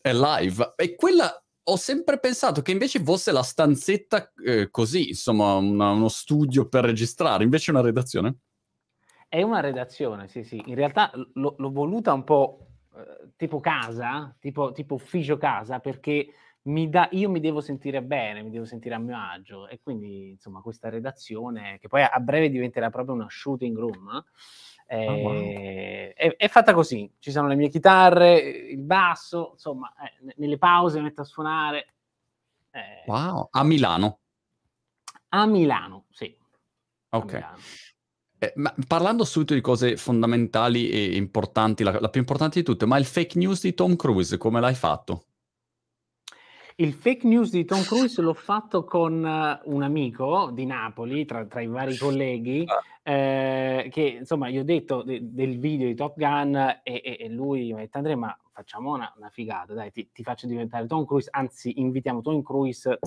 è live. E quella ho sempre pensato che invece fosse la stanzetta eh, così, insomma, una, uno studio per registrare, invece è una redazione. È una redazione, sì, sì. In realtà l- l'ho voluta un po' eh, tipo casa, tipo, tipo ufficio casa, perché mi da, io mi devo sentire bene, mi devo sentire a mio agio e quindi insomma questa redazione che poi a breve diventerà proprio una shooting room eh, oh, wow. è, è, fatta così, ci sono le mie chitarre, il basso, insomma eh, nelle pause metto a suonare. Eh, wow, a Milano? A Milano, sì. Ok. Milano. Eh, ma parlando subito di cose fondamentali e importanti, la, la più importante di tutte, ma il fake news di Tom Cruise, come l'hai fatto? Il fake news di Tom Cruise l'ho fatto con eh, un amico di Napoli, tra, tra i vari colleghi, ah. eh, che insomma gli ho detto de, del video di Top Gun e, e, e lui mi ha detto Andrea ma facciamo una, una figata, dai ti, ti, faccio diventare Tom Cruise, anzi invitiamo Tom Cruise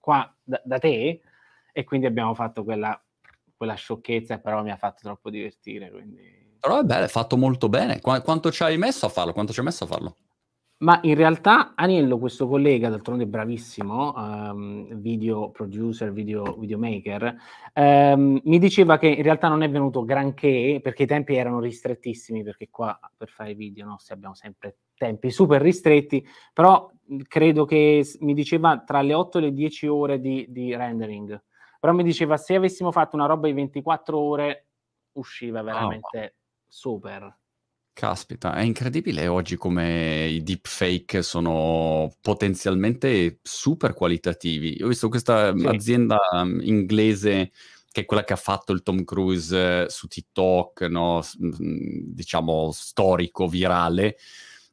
qua da, da te e quindi abbiamo fatto quella, quella sciocchezza però mi ha fatto troppo divertire. Quindi... Però è bello, è fatto molto bene. Qu- quanto ci hai messo a farlo? Quanto ci hai messo a farlo? Ma in realtà Aniello, questo collega, d'altronde bravissimo, um, video producer, video, videomaker, um, mi diceva che in realtà non è venuto granché perché i tempi erano ristrettissimi, perché qua per fare video no, abbiamo sempre tempi super ristretti, però credo che mi diceva tra le 8 e le 10 ore di, di rendering. Però mi diceva se avessimo fatto una roba di 24 ore usciva veramente oh. super. Caspita, è incredibile oggi come i deepfake sono potenzialmente super qualitativi. Io ho visto questa sì. azienda um, inglese che è quella che ha fatto il Tom Cruise su TikTok, no? diciamo storico, virale.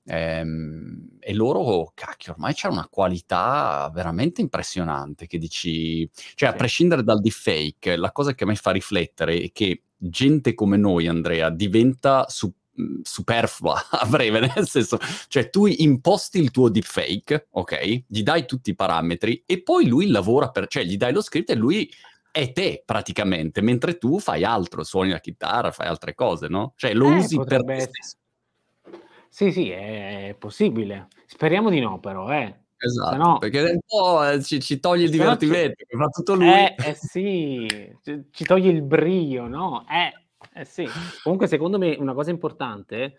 Ehm, e loro, cacchio, ormai c'è una qualità veramente impressionante che dici, cioè a prescindere dal deepfake, la cosa che a me fa riflettere è che gente come noi, Andrea, diventa su superflua a breve, nel senso, cioè tu imposti il tuo deepfake, ok? Gli dai tutti i parametri e poi lui lavora per, cioè gli dai lo script e lui è te praticamente, mentre tu fai altro, suoni la chitarra, fai altre cose, no? Cioè lo eh, usi per te stesso. Sì, sì, è possibile. Speriamo di no, però, eh. Esatto, no... perché un po' eh, ci, ci, toglie il divertimento, ci... fa tutto lui. Eh, eh sì, ci, ci, toglie il brio, no? Eh, eh sì, comunque secondo me una cosa importante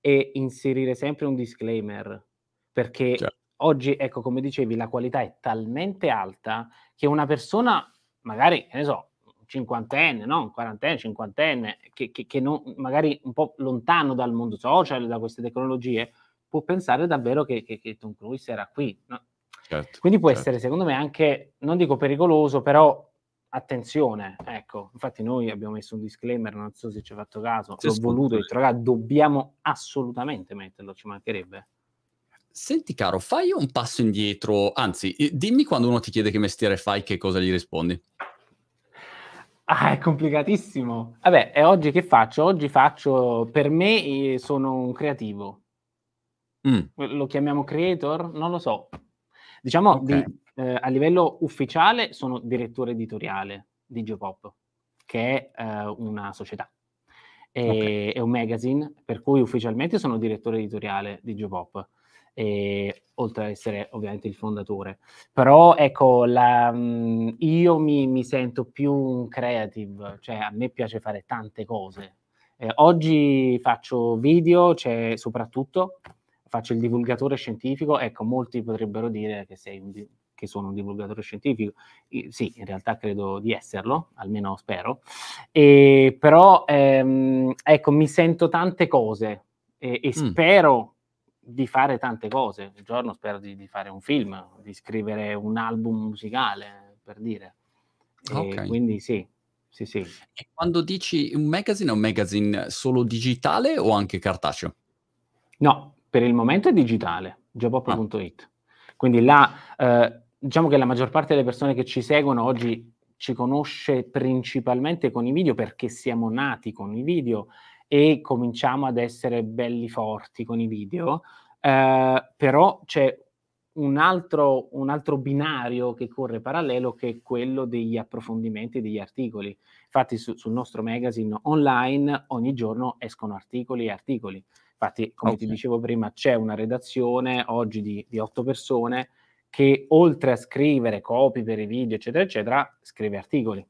è inserire sempre un disclaimer, perché certo. oggi, ecco, come dicevi, la qualità è talmente alta che una persona, magari, che ne so, cinquantenne, no? quarantenne, cinquantenne, che, che, che non, magari un po' lontano dal mondo social, da queste tecnologie, può pensare davvero che, che Tom Cruise era qui. No? Certo, Quindi può certo. essere, secondo me, anche, non dico pericoloso, però attenzione, ecco, infatti noi abbiamo messo un disclaimer, non so se ci ha fatto caso, l'ho voluto, ho detto, ragazzi, dobbiamo assolutamente metterlo, ci mancherebbe. Senti caro, fai un passo indietro, anzi, dimmi quando uno ti chiede che mestiere fai, che cosa gli rispondi? Ah, è complicatissimo. Vabbè, e oggi che faccio? Oggi faccio, per me sono un creativo. Mm. Lo chiamiamo creator? Non lo so. Diciamo okay. di eh, a livello ufficiale sono direttore editoriale di Geopop, che è eh, una società. E, okay. È un magazine, per cui ufficialmente sono direttore editoriale di Geopop. E, oltre ad essere ovviamente il fondatore. Però ecco, la, mm, io mi, mi, sento più un creative, cioè a me piace fare tante cose. Eh, oggi faccio video, cioè soprattutto faccio il divulgatore scientifico, ecco, molti potrebbero dire che sei un, che sono un divulgatore scientifico, sì, in realtà credo di esserlo, almeno spero, e, però ehm, ecco, mi sento tante cose e, e mm. spero di fare tante cose. Un giorno spero di, di, fare un film, di scrivere un album musicale, per dire. Okay. Quindi sì, sì, sì. E quando dici un magazine, è un magazine solo digitale o anche cartaceo? No, per il momento è digitale, jobop.it. Ah. Quindi là eh, diciamo che la maggior parte delle persone che ci seguono oggi ci conosce principalmente con i video perché siamo nati con i video e cominciamo ad essere belli forti con i video, eh, però c'è un altro, un altro, binario che corre parallelo che è quello degli approfondimenti degli articoli. Infatti su, sul nostro magazine online ogni giorno escono articoli e articoli Infatti, come okay. ti dicevo prima, c'è una redazione oggi di, di otto persone che oltre a scrivere copy per i video, eccetera, eccetera, scrive articoli.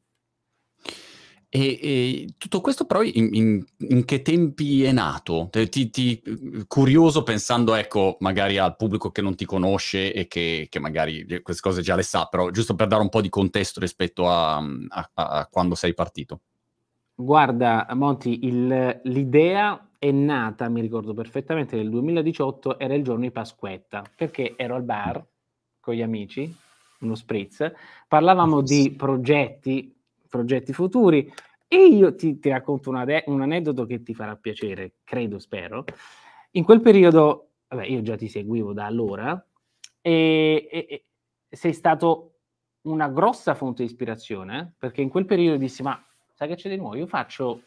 E, e, tutto questo però in, in, in, che tempi è nato? Ti, ti, curioso pensando, ecco, magari al pubblico che non ti conosce e che, che, magari queste cose già le sa, però giusto per dare un po' di contesto rispetto a, a, a quando sei partito. Guarda, Monti, il, l'idea è nata, mi ricordo perfettamente, nel 2018, era il giorno di Pasquetta, perché ero al bar con gli amici, uno spritz, parlavamo di progetti progetti futuri. E io ti, ti racconto de- un aneddoto che ti farà piacere, credo, spero. In quel periodo, vabbè, io già ti seguivo da allora, e, e, e sei stato una grossa fonte di ispirazione, perché in quel periodo dissi, ma sai che c'è di nuovo? Io faccio,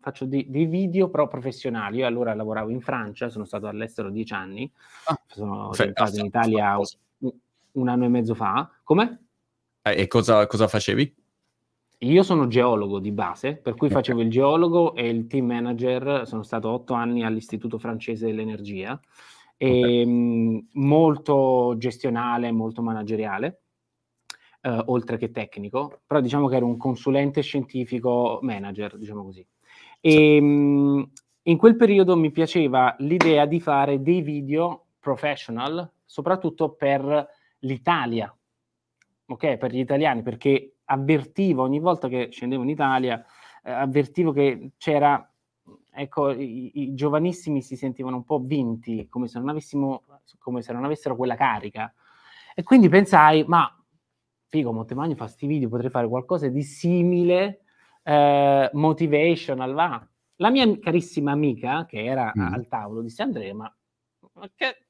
faccio dei, dei video però professionali. Io allora lavoravo in Francia, sono stato all'estero dieci anni, ah, sono entrato in Italia un, anno e mezzo fa. Come? Eh, e cosa, cosa facevi? Io sono geologo di base, per cui facevo il geologo e il team manager, sono stato otto anni all'Istituto francese dell'energia, e, okay. mh, molto gestionale, molto manageriale, eh, oltre che tecnico, però diciamo che ero un consulente scientifico manager, diciamo così. E, mh, in quel periodo mi piaceva l'idea di fare dei video professional, soprattutto per l'Italia, ok, per gli italiani, perché avvertivo ogni volta che scendevo in Italia, eh, avvertivo che c'era, ecco, i, i, giovanissimi si sentivano un po' vinti, come se non avessimo, come se non avessero quella carica. E quindi pensai, ma figo, Montemagno fa questi video, potrei fare qualcosa di simile, eh, motivational, va. La mia carissima amica, che era mm. al tavolo, disse Andrea, ma che,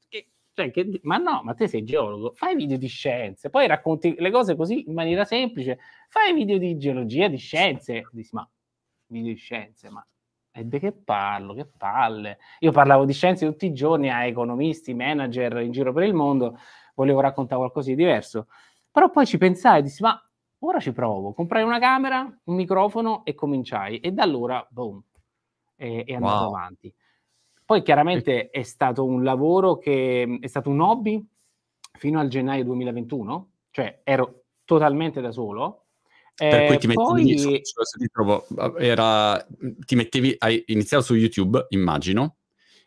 cioè, che, ma no, ma te sei geologo, fai video di scienze, poi racconti le cose così in maniera semplice, fai video di geologia, di scienze. Dici, ma video di scienze, ma e di che parlo, che palle. Io parlavo di scienze tutti i giorni a economisti, manager in giro per il mondo, volevo raccontare qualcosa di diverso. Però poi ci pensai e dissi, ma ora ci provo. Comprai una camera, un microfono e cominciai. E da allora, boom, è, è andato wow. avanti. Poi chiaramente è stato un lavoro che è stato un hobby fino al gennaio 2021, cioè ero totalmente da solo. Per eh, cui ti mettevi, poi... scusa, ti, trovo, era, ti mettevi, hai iniziato su YouTube, immagino.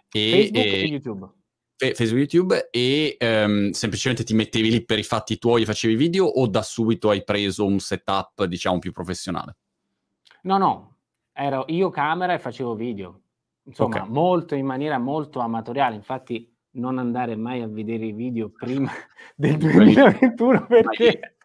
E, Facebook e, e YouTube. Facebook YouTube e um, semplicemente ti mettevi lì per i fatti tuoi e facevi video o da subito hai preso un setup diciamo più professionale? No, no, ero io camera e facevo video insomma, okay. molto in maniera molto amatoriale. Infatti, non andare mai a vedere i video prima del 2021 perché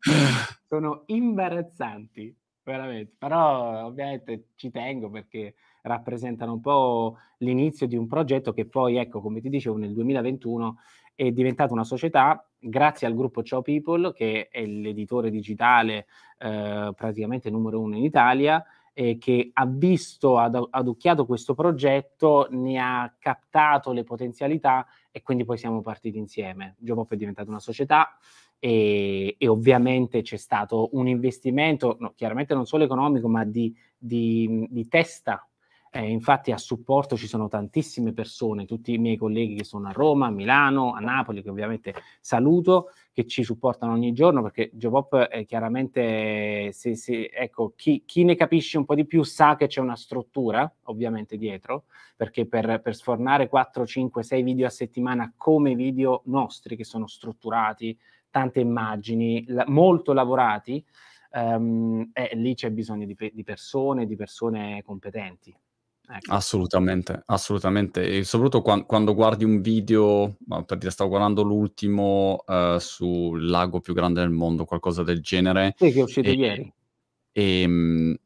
sono imbarazzanti, veramente. Però, ovviamente, ci tengo perché rappresentano un po' l'inizio di un progetto che poi, ecco, come ti dicevo, nel 2021 è diventata una società grazie al gruppo Ciao People, che è l'editore digitale eh, praticamente numero uno in Italia, eh, che ha visto, ha adocchiato questo progetto, ne ha captato le potenzialità e quindi poi siamo partiti insieme. Geopop è diventata una società e, e, ovviamente c'è stato un investimento, no, chiaramente non solo economico, ma di, di, di testa eh, infatti a supporto ci sono tantissime persone, tutti i miei colleghi che sono a Roma, a Milano, a Napoli, che ovviamente saluto, che ci supportano ogni giorno perché Geopop è chiaramente, se, se, ecco, chi, chi, ne capisce un po' di più sa che c'è una struttura ovviamente dietro, perché per, per sfornare 4, 5, 6 video a settimana come video nostri che sono strutturati, tante immagini, la, molto lavorati, um, eh, lì c'è bisogno di, di persone, di persone competenti. Ecco. Assolutamente, assolutamente. E soprattutto quan- quando guardi un video, per dire, stavo guardando l'ultimo uh, sul lago più grande del mondo, qualcosa del genere. Sì, che è uscito e, ieri. E, ehm,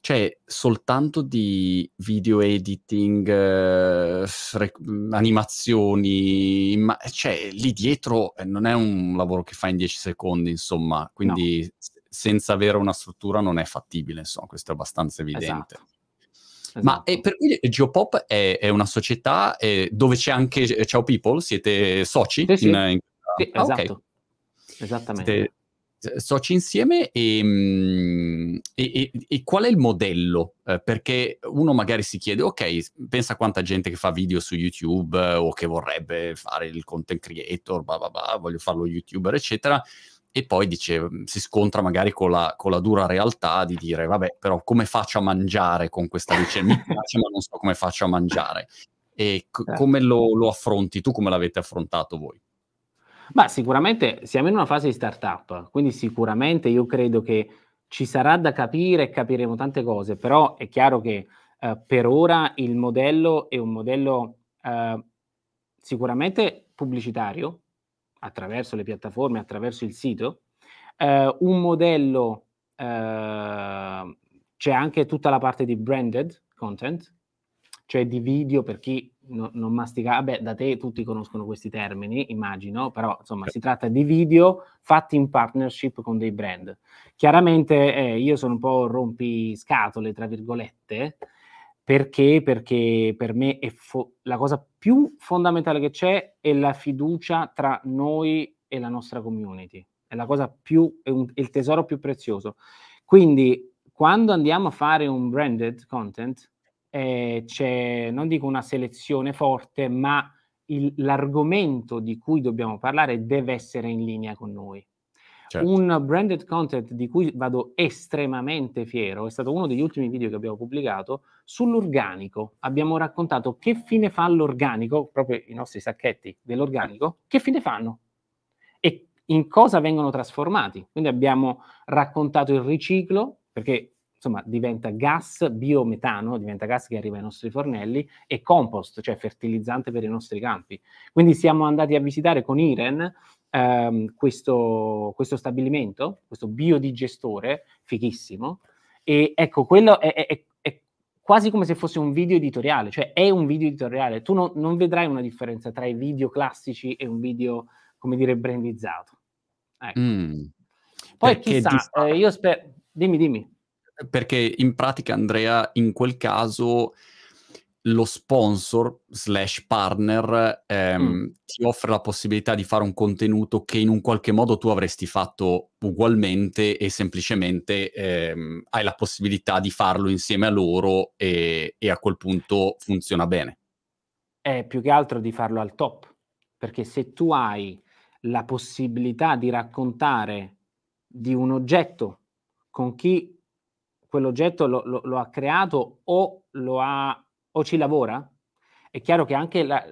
cioè, soltanto di video editing, uh, rec- animazioni, imma- cioè, lì dietro eh, non è un lavoro che fa in 10 secondi, insomma, quindi no. senza avere una struttura non è fattibile, insomma, questo è abbastanza evidente. Esatto. Esatto. Ma eh, per cui Geopop è, è una società eh, dove c'è anche Ciao People? Siete soci? Sì, sì. In, in... sì ah, esatto. Okay. Esattamente. Siete, soci insieme e, e, e, qual è il modello? Eh, perché uno magari si chiede, ok, pensa a quanta gente che fa video su YouTube eh, o che vorrebbe fare il content creator, blah, blah, blah, voglio farlo youtuber, eccetera, e poi dice, si scontra magari con la, con la, dura realtà di dire, vabbè, però come faccio a mangiare con questa vicenda? Mi piace, ma non so come faccio a mangiare. E c- certo. come lo, lo affronti tu? Come l'avete affrontato voi? Ma sicuramente siamo in una fase di startup, quindi sicuramente io credo che ci sarà da capire e capiremo tante cose, però è chiaro che eh, per ora il modello è un modello eh, sicuramente pubblicitario, attraverso le piattaforme, attraverso il sito, eh, un modello, eh, c'è anche tutta la parte di branded content, cioè di video per chi no, non mastica, vabbè, da te tutti conoscono questi termini, immagino, però insomma si tratta di video fatti in partnership con dei brand. Chiaramente eh, io sono un po' rompiscatole, tra virgolette, perché? Perché per me fo- la cosa più fondamentale che c'è è la fiducia tra noi e la nostra community. È la cosa più, è, un, è il tesoro più prezioso. Quindi quando andiamo a fare un branded content, eh, c'è, non dico una selezione forte, ma il, l'argomento di cui dobbiamo parlare deve essere in linea con noi. Certo. Un branded content di cui vado estremamente fiero è stato uno degli ultimi video che abbiamo pubblicato sull'organico. Abbiamo raccontato che fine fa l'organico, proprio i nostri sacchetti dell'organico, che fine fanno e in cosa vengono trasformati. Quindi abbiamo raccontato il riciclo, perché insomma diventa gas biometano, diventa gas che arriva ai nostri fornelli, e compost, cioè fertilizzante per i nostri campi. Quindi siamo andati a visitare con Iren ehm, questo, questo, stabilimento, questo biodigestore, fighissimo, e ecco, quello è, è, è, quasi come se fosse un video editoriale, cioè è un video editoriale. Tu no, non vedrai una differenza tra i video classici e un video, come dire, brandizzato. Ecco. Mm, Poi chissà, di... eh, io spero... Dimmi, dimmi perché in pratica Andrea in quel caso lo sponsor slash partner ehm, mm. ti offre la possibilità di fare un contenuto che in un qualche modo tu avresti fatto ugualmente e semplicemente ehm, hai la possibilità di farlo insieme a loro e, e, a quel punto funziona bene. È più che altro di farlo al top, perché se tu hai la possibilità di raccontare di un oggetto con chi quell'oggetto lo, lo, lo ha creato o, lo ha, o ci lavora, è chiaro che anche la,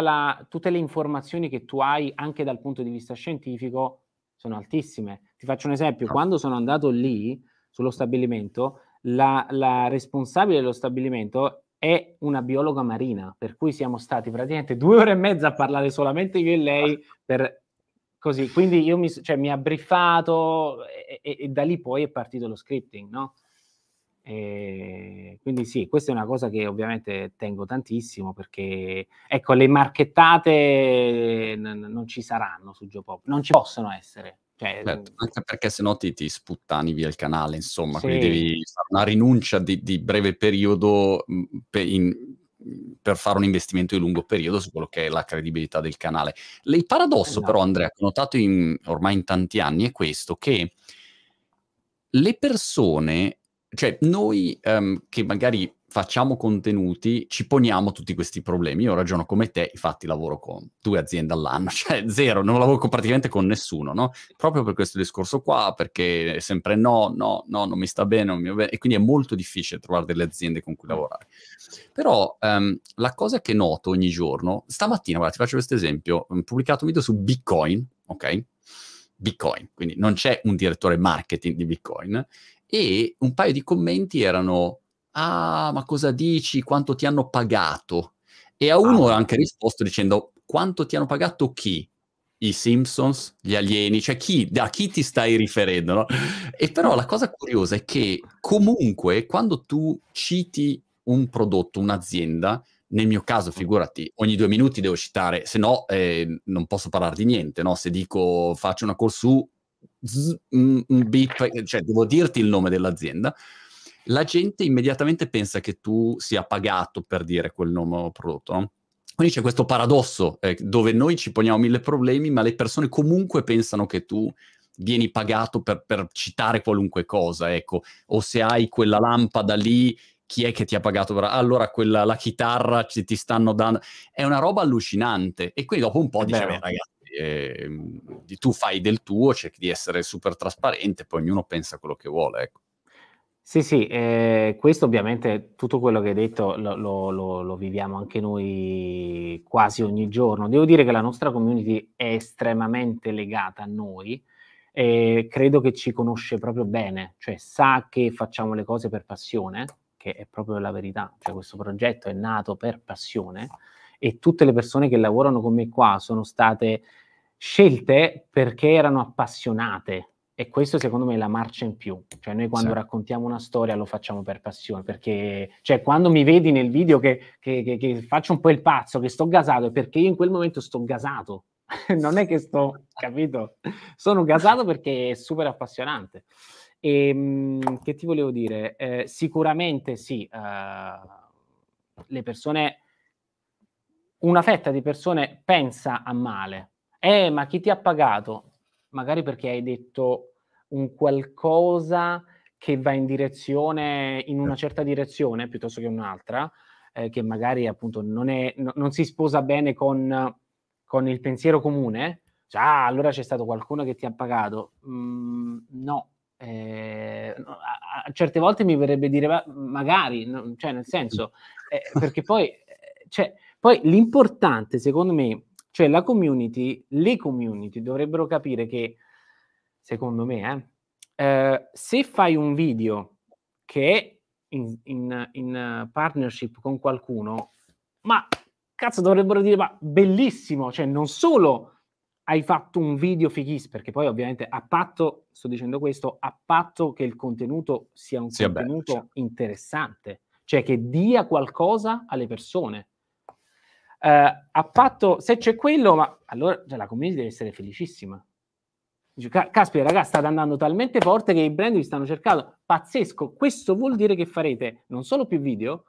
la, tutte le informazioni che tu hai anche dal punto di vista scientifico sono altissime. Ti faccio un esempio, ah. quando sono andato lì sullo stabilimento, la, la, responsabile dello stabilimento è una biologa marina, per cui siamo stati praticamente due ore e mezza a parlare solamente io e lei per Così, quindi io mi, cioè, mi ha briefato e, e, e, da lì poi è partito lo scripting, no? E quindi sì, questa è una cosa che ovviamente tengo tantissimo perché, ecco, le marchettate n- non ci saranno su Geopop, non ci possono essere. Cioè, certo, anche perché se no ti, ti, sputtani via il canale, insomma, sì. quindi devi fare una rinuncia di, di breve periodo pe, in, per fare un investimento di lungo periodo su quello che è la credibilità del canale. Il paradosso esatto. però, Andrea, che ho notato in, ormai in tanti anni è questo, che le persone, cioè noi um, che magari facciamo contenuti, ci poniamo tutti questi problemi. Io ragiono come te, infatti lavoro con due aziende all'anno, cioè zero, non lavoro con, praticamente con nessuno, no? Proprio per questo discorso qua, perché è sempre no, no, no, non mi sta bene, non mi va bene, e quindi è molto difficile trovare delle aziende con cui lavorare. Però um, la cosa che noto ogni giorno, stamattina, guarda, ti faccio questo esempio, ho pubblicato un video su Bitcoin, ok? Bitcoin, quindi non c'è un direttore marketing di Bitcoin, e un paio di commenti erano ah, ma cosa dici? Quanto ti hanno pagato? E a uno ah. ho anche risposto dicendo, quanto ti hanno pagato chi? I Simpsons, gli alieni, cioè chi, a chi ti stai riferendo? No? E però la cosa curiosa è che comunque quando tu citi un prodotto, un'azienda, nel mio caso, figurati, ogni due minuti devo citare, se no eh, non posso parlare di niente, no? Se dico faccio una call su, z, mm, mm, beep, cioè devo dirti il nome dell'azienda, la gente immediatamente pensa che tu sia pagato per dire quel nome o prodotto, no? Quindi c'è questo paradosso eh, dove noi ci poniamo mille problemi, ma le persone comunque pensano che tu vieni pagato per, per citare qualunque cosa, ecco, o se hai quella lampada lì chi è che ti ha pagato per... allora quella, la chitarra ci, ti stanno dando è una roba allucinante. E quindi dopo un po' dice ragazzi eh, tu fai del tuo cerchi di essere super trasparente poi ognuno pensa quello che vuole ecco. Sì, sì, eh, questo ovviamente tutto quello che hai detto lo, lo, lo, lo, viviamo anche noi quasi ogni giorno. Devo dire che la nostra community è estremamente legata a noi e credo che ci conosce proprio bene, cioè sa che facciamo le cose per passione, che è proprio la verità, cioè questo progetto è nato per passione e tutte le persone che lavorano con me qua sono state scelte perché erano appassionate e questo secondo me è la marcia in più. Cioè noi quando sì. raccontiamo una storia lo facciamo per passione, perché cioè, quando mi vedi nel video che, che, che, che, faccio un po' il pazzo, che sto gasato, è perché io in quel momento sto gasato. non è che sto, capito? Sono gasato perché è super appassionante. E, ehm, che ti volevo dire? Eh, sicuramente sì, uh, le persone, una fetta di persone pensa a male. Eh, ma chi ti ha pagato? magari perché hai detto un qualcosa che va in direzione, in una certa direzione piuttosto che un'altra, eh, che magari appunto non, è, no, non si sposa bene con, con, il pensiero comune, cioè, ah, allora c'è stato qualcuno che ti ha pagato. Mm, no, eh, a, a, certe volte mi verrebbe dire, ma, magari, no, cioè nel senso, eh, perché poi, eh, cioè, poi l'importante secondo me cioè la community, le community dovrebbero capire che, secondo me, eh, eh, se fai un video che è in, in, in partnership con qualcuno, ma cazzo dovrebbero dire, ma bellissimo, cioè non solo hai fatto un video fighissimo, perché poi ovviamente a patto, sto dicendo questo, a patto che il contenuto sia un sia contenuto bello, certo. interessante, cioè che dia qualcosa alle persone eh, a patto, se c'è quello, ma allora cioè, la community deve essere felicissima. Dice, caspita, ragazzi, state andando talmente forte che i brand vi stanno cercando. Pazzesco, questo vuol dire che farete non solo più video,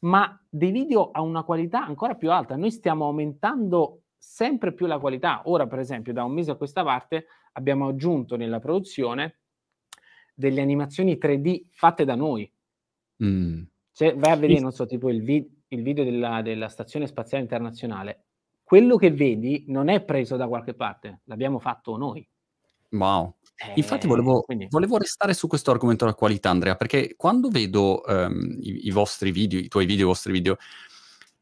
ma dei video a una qualità ancora più alta. Noi stiamo aumentando sempre più la qualità. Ora, per esempio, da un mese a questa parte abbiamo aggiunto nella produzione delle animazioni 3D fatte da noi. Mm. Cioè, vai a vedere, non so, tipo il video il video della, della Stazione Spaziale Internazionale, quello che vedi non è preso da qualche parte, l'abbiamo fatto noi. Wow. Eh, Infatti volevo, quindi... volevo, restare su questo argomento della qualità, Andrea, perché quando vedo um, i, i, vostri video, i tuoi video, i vostri video,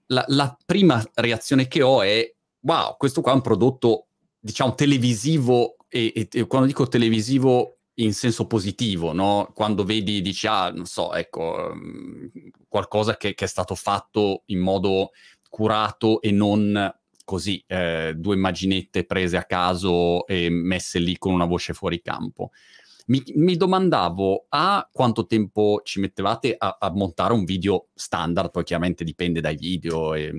la, la, prima reazione che ho è, wow, questo qua è un prodotto, diciamo, televisivo, e, e, e quando dico televisivo in senso positivo, no? Quando vedi, dici, ah, non so, ecco, um, qualcosa che, che, è stato fatto in modo curato e non così, eh, due immaginette prese a caso e messe lì con una voce fuori campo. Mi, mi domandavo a quanto tempo ci mettevate a, a, montare un video standard, poi chiaramente dipende dai video, e,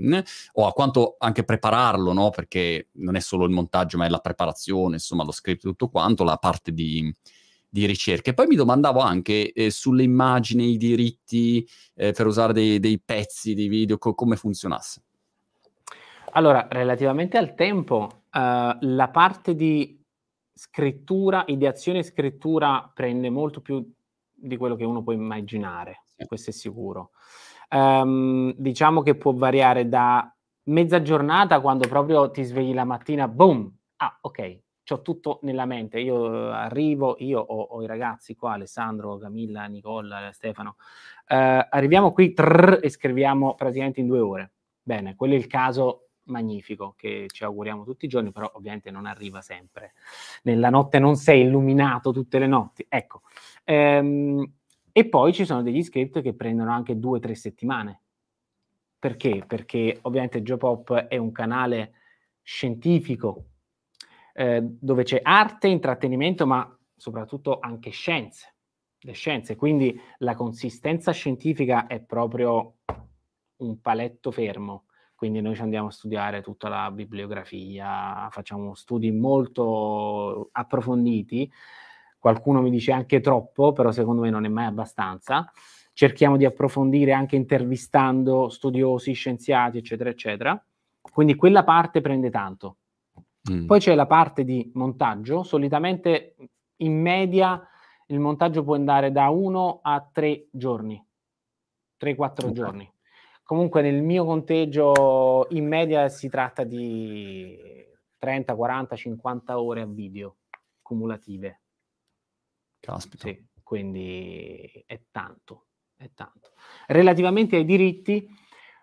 o a quanto anche prepararlo, no? Perché non è solo il montaggio, ma è la preparazione, insomma, lo script, tutto quanto, la parte di, di ricerca. E poi mi domandavo anche eh, sulle immagini, i diritti eh, per usare dei, dei, pezzi di video, co- come funzionasse. Allora, relativamente al tempo, uh, la parte di scrittura, ideazione e scrittura prende molto più di quello che uno può immaginare, sì. questo è sicuro. Um, diciamo che può variare da mezza giornata quando proprio ti svegli la mattina, boom, ah ok, ho tutto nella mente. Io eh, arrivo, io ho, ho, i ragazzi qua, Alessandro, Camilla, Nicola, Stefano. Uh, arriviamo qui trrr, e scriviamo praticamente in due ore. Bene, quello è il caso magnifico che ci auguriamo tutti i giorni, però ovviamente non arriva sempre. Nella notte non sei illuminato tutte le notti. Ecco. Ehm, e poi ci sono degli script che prendono anche due o tre settimane. Perché? Perché ovviamente Geopop è un canale scientifico eh, dove c'è arte, intrattenimento, ma soprattutto anche scienze, le scienze. Quindi la consistenza scientifica è proprio un paletto fermo. Quindi noi ci andiamo a studiare tutta la bibliografia, facciamo studi molto approfonditi. Qualcuno mi dice anche troppo, però secondo me non è mai abbastanza. Cerchiamo di approfondire anche intervistando studiosi, scienziati, eccetera, eccetera. Quindi quella parte prende tanto Mm. Poi c'è la parte di montaggio, solitamente in media il montaggio può andare da uno a tre giorni, 3-4 okay. giorni. Comunque nel mio conteggio in media si tratta di 30, 40, 50 ore a video cumulative. Caspita. Sì, quindi è tanto, è tanto. Relativamente ai diritti,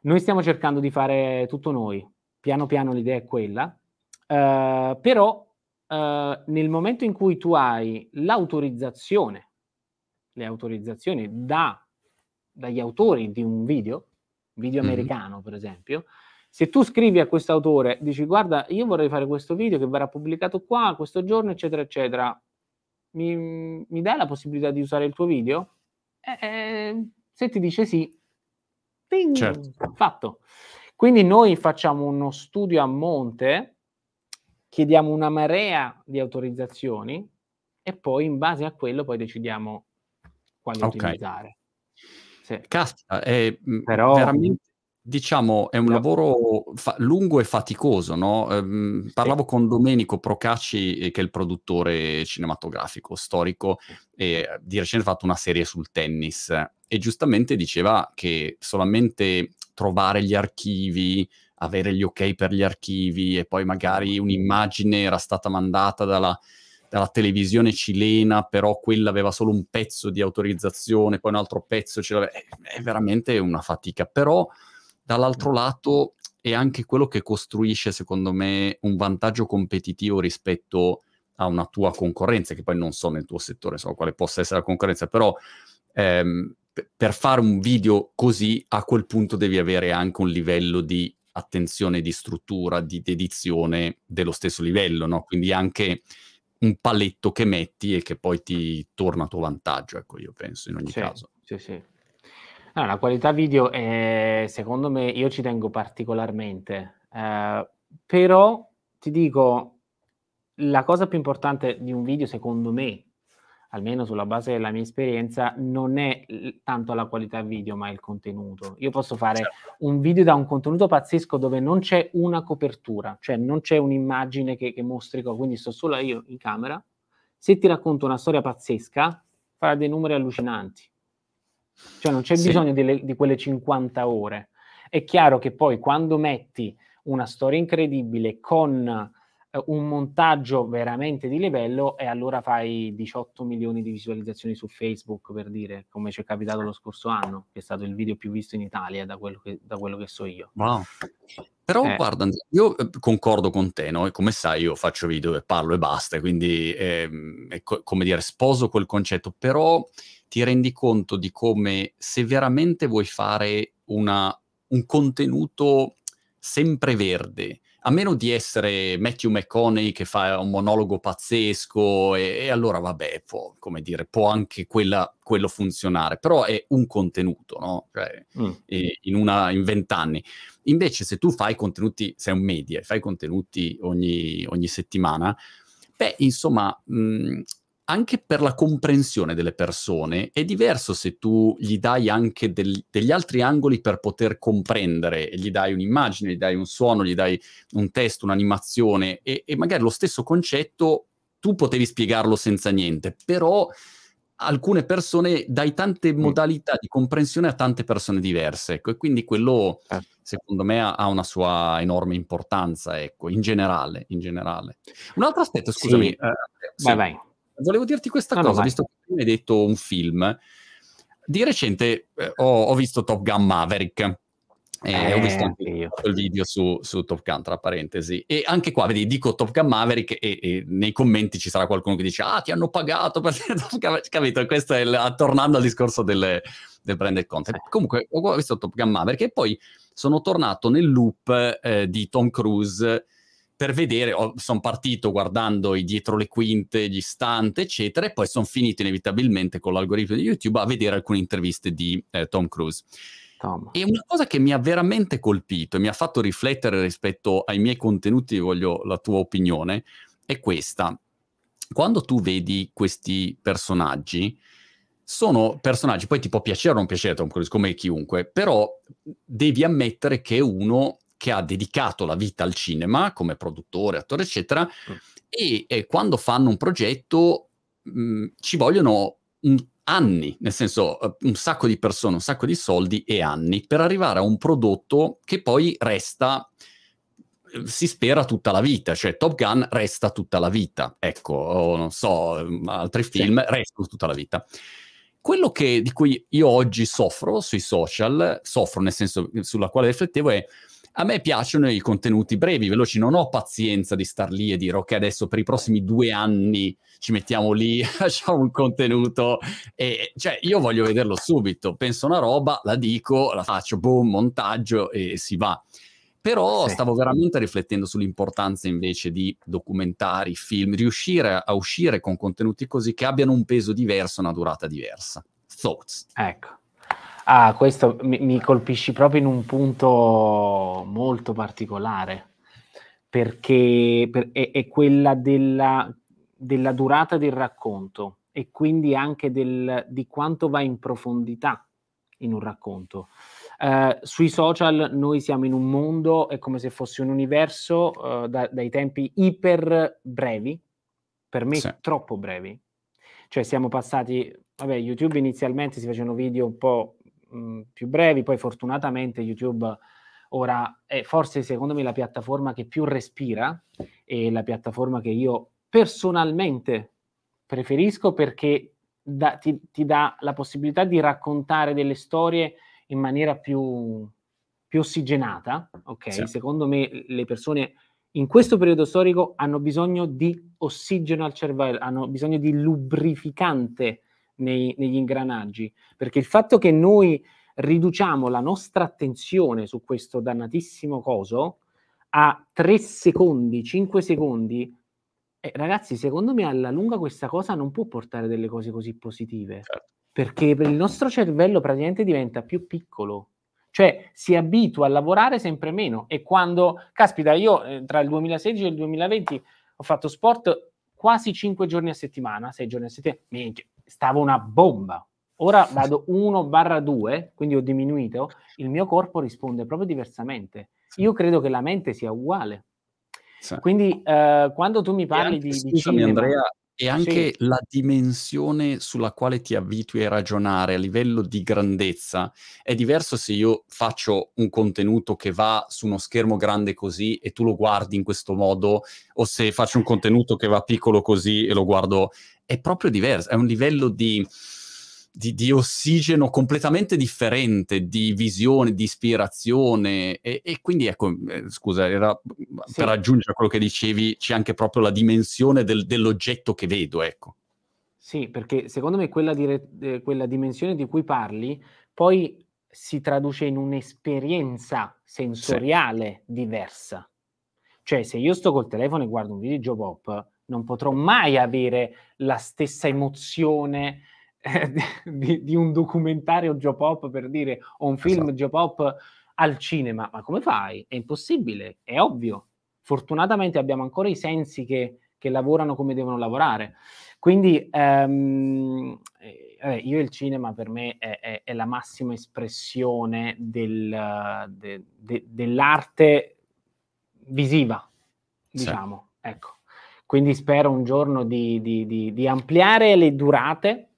noi stiamo cercando di fare tutto noi. Piano piano l'idea è quella. Uh, però uh, nel momento in cui tu hai l'autorizzazione, le autorizzazioni da, dagli autori di un video, video mm-hmm. americano per esempio, se tu scrivi a questo autore, dici guarda, io vorrei fare questo video che verrà pubblicato qua, questo giorno, eccetera, eccetera, mi, mi dai la possibilità di usare il tuo video? Eh, eh, se ti dice sì, ping, certo. fatto. Quindi noi facciamo uno studio a monte, chiediamo una marea di autorizzazioni e poi in base a quello poi decidiamo quali okay. utilizzare. Sì. Caspita, è mm, Però... veramente diciamo, è un lavoro fa- lungo e faticoso, no? Ehm, parlavo sì. con Domenico Procacci, eh, che è il produttore cinematografico storico, e di recente ha fatto una serie sul tennis e giustamente diceva che solamente trovare gli archivi, avere gli ok per gli archivi e poi magari un'immagine era stata mandata dalla, dalla televisione cilena, però quella aveva solo un pezzo di autorizzazione, poi un altro pezzo ce l'aveva. È, è veramente una fatica, però dall'altro lato è anche quello che costruisce, secondo me, un vantaggio competitivo rispetto a una tua concorrenza, che poi non so nel tuo settore, so quale possa essere la concorrenza, però ehm, per fare un video così, a quel punto devi avere anche un livello di attenzione, di struttura, di dedizione dello stesso livello, no? Quindi anche un paletto che metti e che poi ti torna a tuo vantaggio, ecco, io penso in ogni sì, caso. Sì, sì. No, la qualità video è, secondo me, io ci tengo particolarmente, eh, però ti dico, la cosa più importante di un video, secondo me, almeno sulla base della mia esperienza, non è tanto la qualità video, ma il contenuto. Io posso fare certo. un video da un contenuto pazzesco dove non c'è una copertura, cioè non c'è un'immagine che, che mostri, quindi sto solo io in camera. Se ti racconto una storia pazzesca, farà dei numeri allucinanti cioè non c'è sì. bisogno di, di quelle 50 ore. È chiaro che poi quando metti una storia incredibile con un montaggio veramente di livello e allora fai 18 milioni di visualizzazioni su Facebook per dire come ci è capitato lo scorso anno che è stato il video più visto in Italia da quello che, da quello che so io wow. però eh. guarda io eh, concordo con te no? e come sai io faccio video e parlo e basta quindi eh, co- come dire sposo quel concetto però ti rendi conto di come se veramente vuoi fare una, un contenuto sempre verde, a meno di essere Matthew McConaughey che fa un monologo pazzesco e, e allora vabbè, può, come dire, può anche quella, quello funzionare, però è un contenuto, no? Cioè, mm. in, una, in vent'anni. Invece se tu fai contenuti, sei un media, fai contenuti ogni, ogni settimana, beh, insomma, mh, anche per la comprensione delle persone è diverso se tu gli dai anche del, degli altri angoli per poter comprendere, gli dai un'immagine, gli dai un suono, gli dai un testo, un'animazione e, e magari lo stesso concetto tu potevi spiegarlo senza niente, però alcune persone dai tante modalità di comprensione a tante persone diverse, ecco, e quindi quello eh. secondo me ha, ha, una sua enorme importanza, ecco, in generale, in generale. Un altro aspetto, scusami, sì. eh, vai, sì. vai volevo dirti questa ah, cosa, no, visto che tu mi hai detto un film. Di recente eh, ho, ho, visto Top Gun Maverick. E eh, ho visto anche io. il video su, su, Top Gun, tra parentesi. E anche qua, vedi, dico Top Gun Maverick e, e, nei commenti ci sarà qualcuno che dice ah, ti hanno pagato per Top Gun Capito? Questo è il, tornando al discorso del, del branded content. Eh. Comunque, ho visto Top Gun Maverick e poi sono tornato nel loop eh, di Tom Cruise per vedere, sono partito guardando i dietro le quinte, gli stunt, eccetera, e poi sono finito inevitabilmente con l'algoritmo di YouTube a vedere alcune interviste di eh, Tom Cruise. Tom. E una cosa che mi ha veramente colpito e mi ha fatto riflettere rispetto ai miei contenuti, voglio la tua opinione, è questa. Quando tu vedi questi personaggi, sono personaggi, poi ti può piacere o non piacere Tom Cruise, come chiunque, però devi ammettere che uno che ha dedicato la vita al cinema come produttore, attore, eccetera, mm. e, e, quando fanno un progetto mh, mm, ci vogliono un, anni, nel senso uh, un sacco di persone, un sacco di soldi e anni per arrivare a un prodotto che poi resta eh, si spera tutta la vita, cioè Top Gun resta tutta la vita, ecco, o non so, mm, altri film sì. restano tutta la vita. Quello che, di cui io oggi soffro sui social, soffro nel senso sulla quale riflettevo, è a me piacciono i contenuti brevi, veloci, non ho pazienza di star lì e dire ok, adesso per i prossimi due anni ci mettiamo lì, facciamo un contenuto, e, cioè io voglio vederlo subito, penso una roba, la dico, la faccio, boom, montaggio e si va. Però sì. stavo veramente riflettendo sull'importanza invece di documentari, film, riuscire a uscire con contenuti così che abbiano un peso diverso, una durata diversa. Thoughts. Ecco. Ah, questo mi, mi colpisci proprio in un punto molto particolare, perché per, è, è, quella della, della, durata del racconto e quindi anche del, di quanto va in profondità in un racconto. Uh, sui social noi siamo in un mondo, è come se fosse un universo uh, da, dai tempi iper brevi, per me sì. troppo brevi. Cioè siamo passati, vabbè, YouTube inizialmente si facevano video un po' mh, più brevi, poi fortunatamente YouTube ora è forse secondo me la piattaforma che più respira e la piattaforma che io personalmente preferisco perché da, ti, ti, dà la possibilità di raccontare delle storie in maniera più, più ossigenata, ok? Sì. Secondo me le persone in questo periodo storico hanno bisogno di ossigeno al cervello, hanno bisogno di lubrificante nei, negli ingranaggi, perché il fatto che noi riduciamo la nostra attenzione su questo dannatissimo coso a 3 secondi, 5 secondi, eh, ragazzi, secondo me alla lunga questa cosa non può portare delle cose così positive, certo. perché per il nostro cervello praticamente diventa più piccolo, cioè si abitua a lavorare sempre meno. E quando, caspita, io eh, tra il 2016 e il 2020 ho fatto sport quasi 5 giorni a settimana, 6 giorni a settimana, minchia, stavo una bomba. Ora vado 1/2, quindi ho diminuito, il mio corpo risponde proprio diversamente. Io credo che la mente sia uguale. Sì. Quindi eh, quando tu mi parli anche, di, scusami, di cinema, Andrea, e anche sì. la dimensione sulla quale ti abitui a ragionare a livello di grandezza è diverso se io faccio un contenuto che va su uno schermo grande così e tu lo guardi in questo modo o se faccio un contenuto che va piccolo così e lo guardo è proprio diverso, è un livello di, di, di ossigeno completamente differente, di visione, di ispirazione e, e quindi ecco, eh, scusa, era sì. per aggiungere a quello che dicevi, c'è anche proprio la dimensione del, dell'oggetto che vedo, ecco. Sì, perché secondo me quella, dire, eh, quella dimensione di cui parli poi si traduce in un'esperienza sensoriale sì. diversa. Cioè, se io sto col telefono e guardo un video Pop, non potrò mai avere la stessa emozione eh, di, di, un documentario Geopop per dire o un film esatto. Geopop al cinema. Ma come fai? È impossibile, è ovvio. Fortunatamente abbiamo ancora i sensi che, che lavorano come devono lavorare. Quindi ehm, eh, io il cinema per me è, è, è la massima espressione del, de, de, dell'arte visiva, diciamo. Sì. Ecco. Quindi spero un giorno di, di, di, di ampliare le durate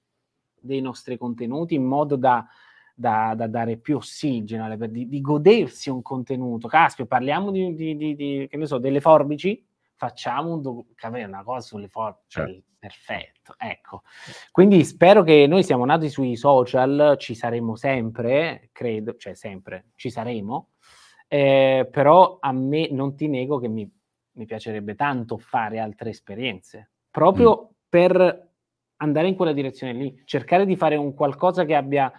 dei nostri contenuti in modo da, da, da dare più ossigeno, di, di, godersi un contenuto. Caspio, parliamo di, di, di, che ne so, delle forbici, facciamo un doc- una cosa sulle forbici. Certo. Perfetto, ecco. Quindi spero che noi siamo nati sui social, ci saremo sempre, credo, cioè sempre, ci saremo, eh, però a me non ti nego che mi mi piacerebbe tanto fare altre esperienze, proprio mm. per andare in quella direzione lì, cercare di fare un qualcosa che abbia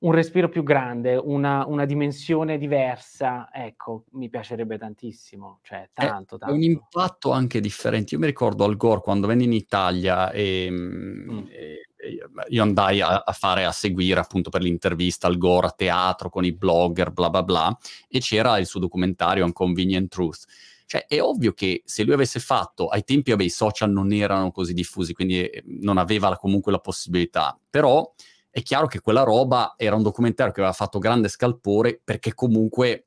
un respiro più grande, una, una dimensione diversa, ecco, mi piacerebbe tantissimo, cioè tanto, è, tanto. un impatto anche differente. Io mi ricordo Al Gore quando venne in Italia e, mm. e io andai a, a, fare, a seguire appunto per l'intervista Al Gore a teatro con i blogger, bla bla bla, e c'era il suo documentario Unconvenient Truth cioè, è ovvio che se lui avesse fatto, ai tempi, vabbè, i social non erano così diffusi, quindi eh, non aveva comunque la possibilità, però è chiaro che quella roba era un documentario che aveva fatto grande scalpore perché comunque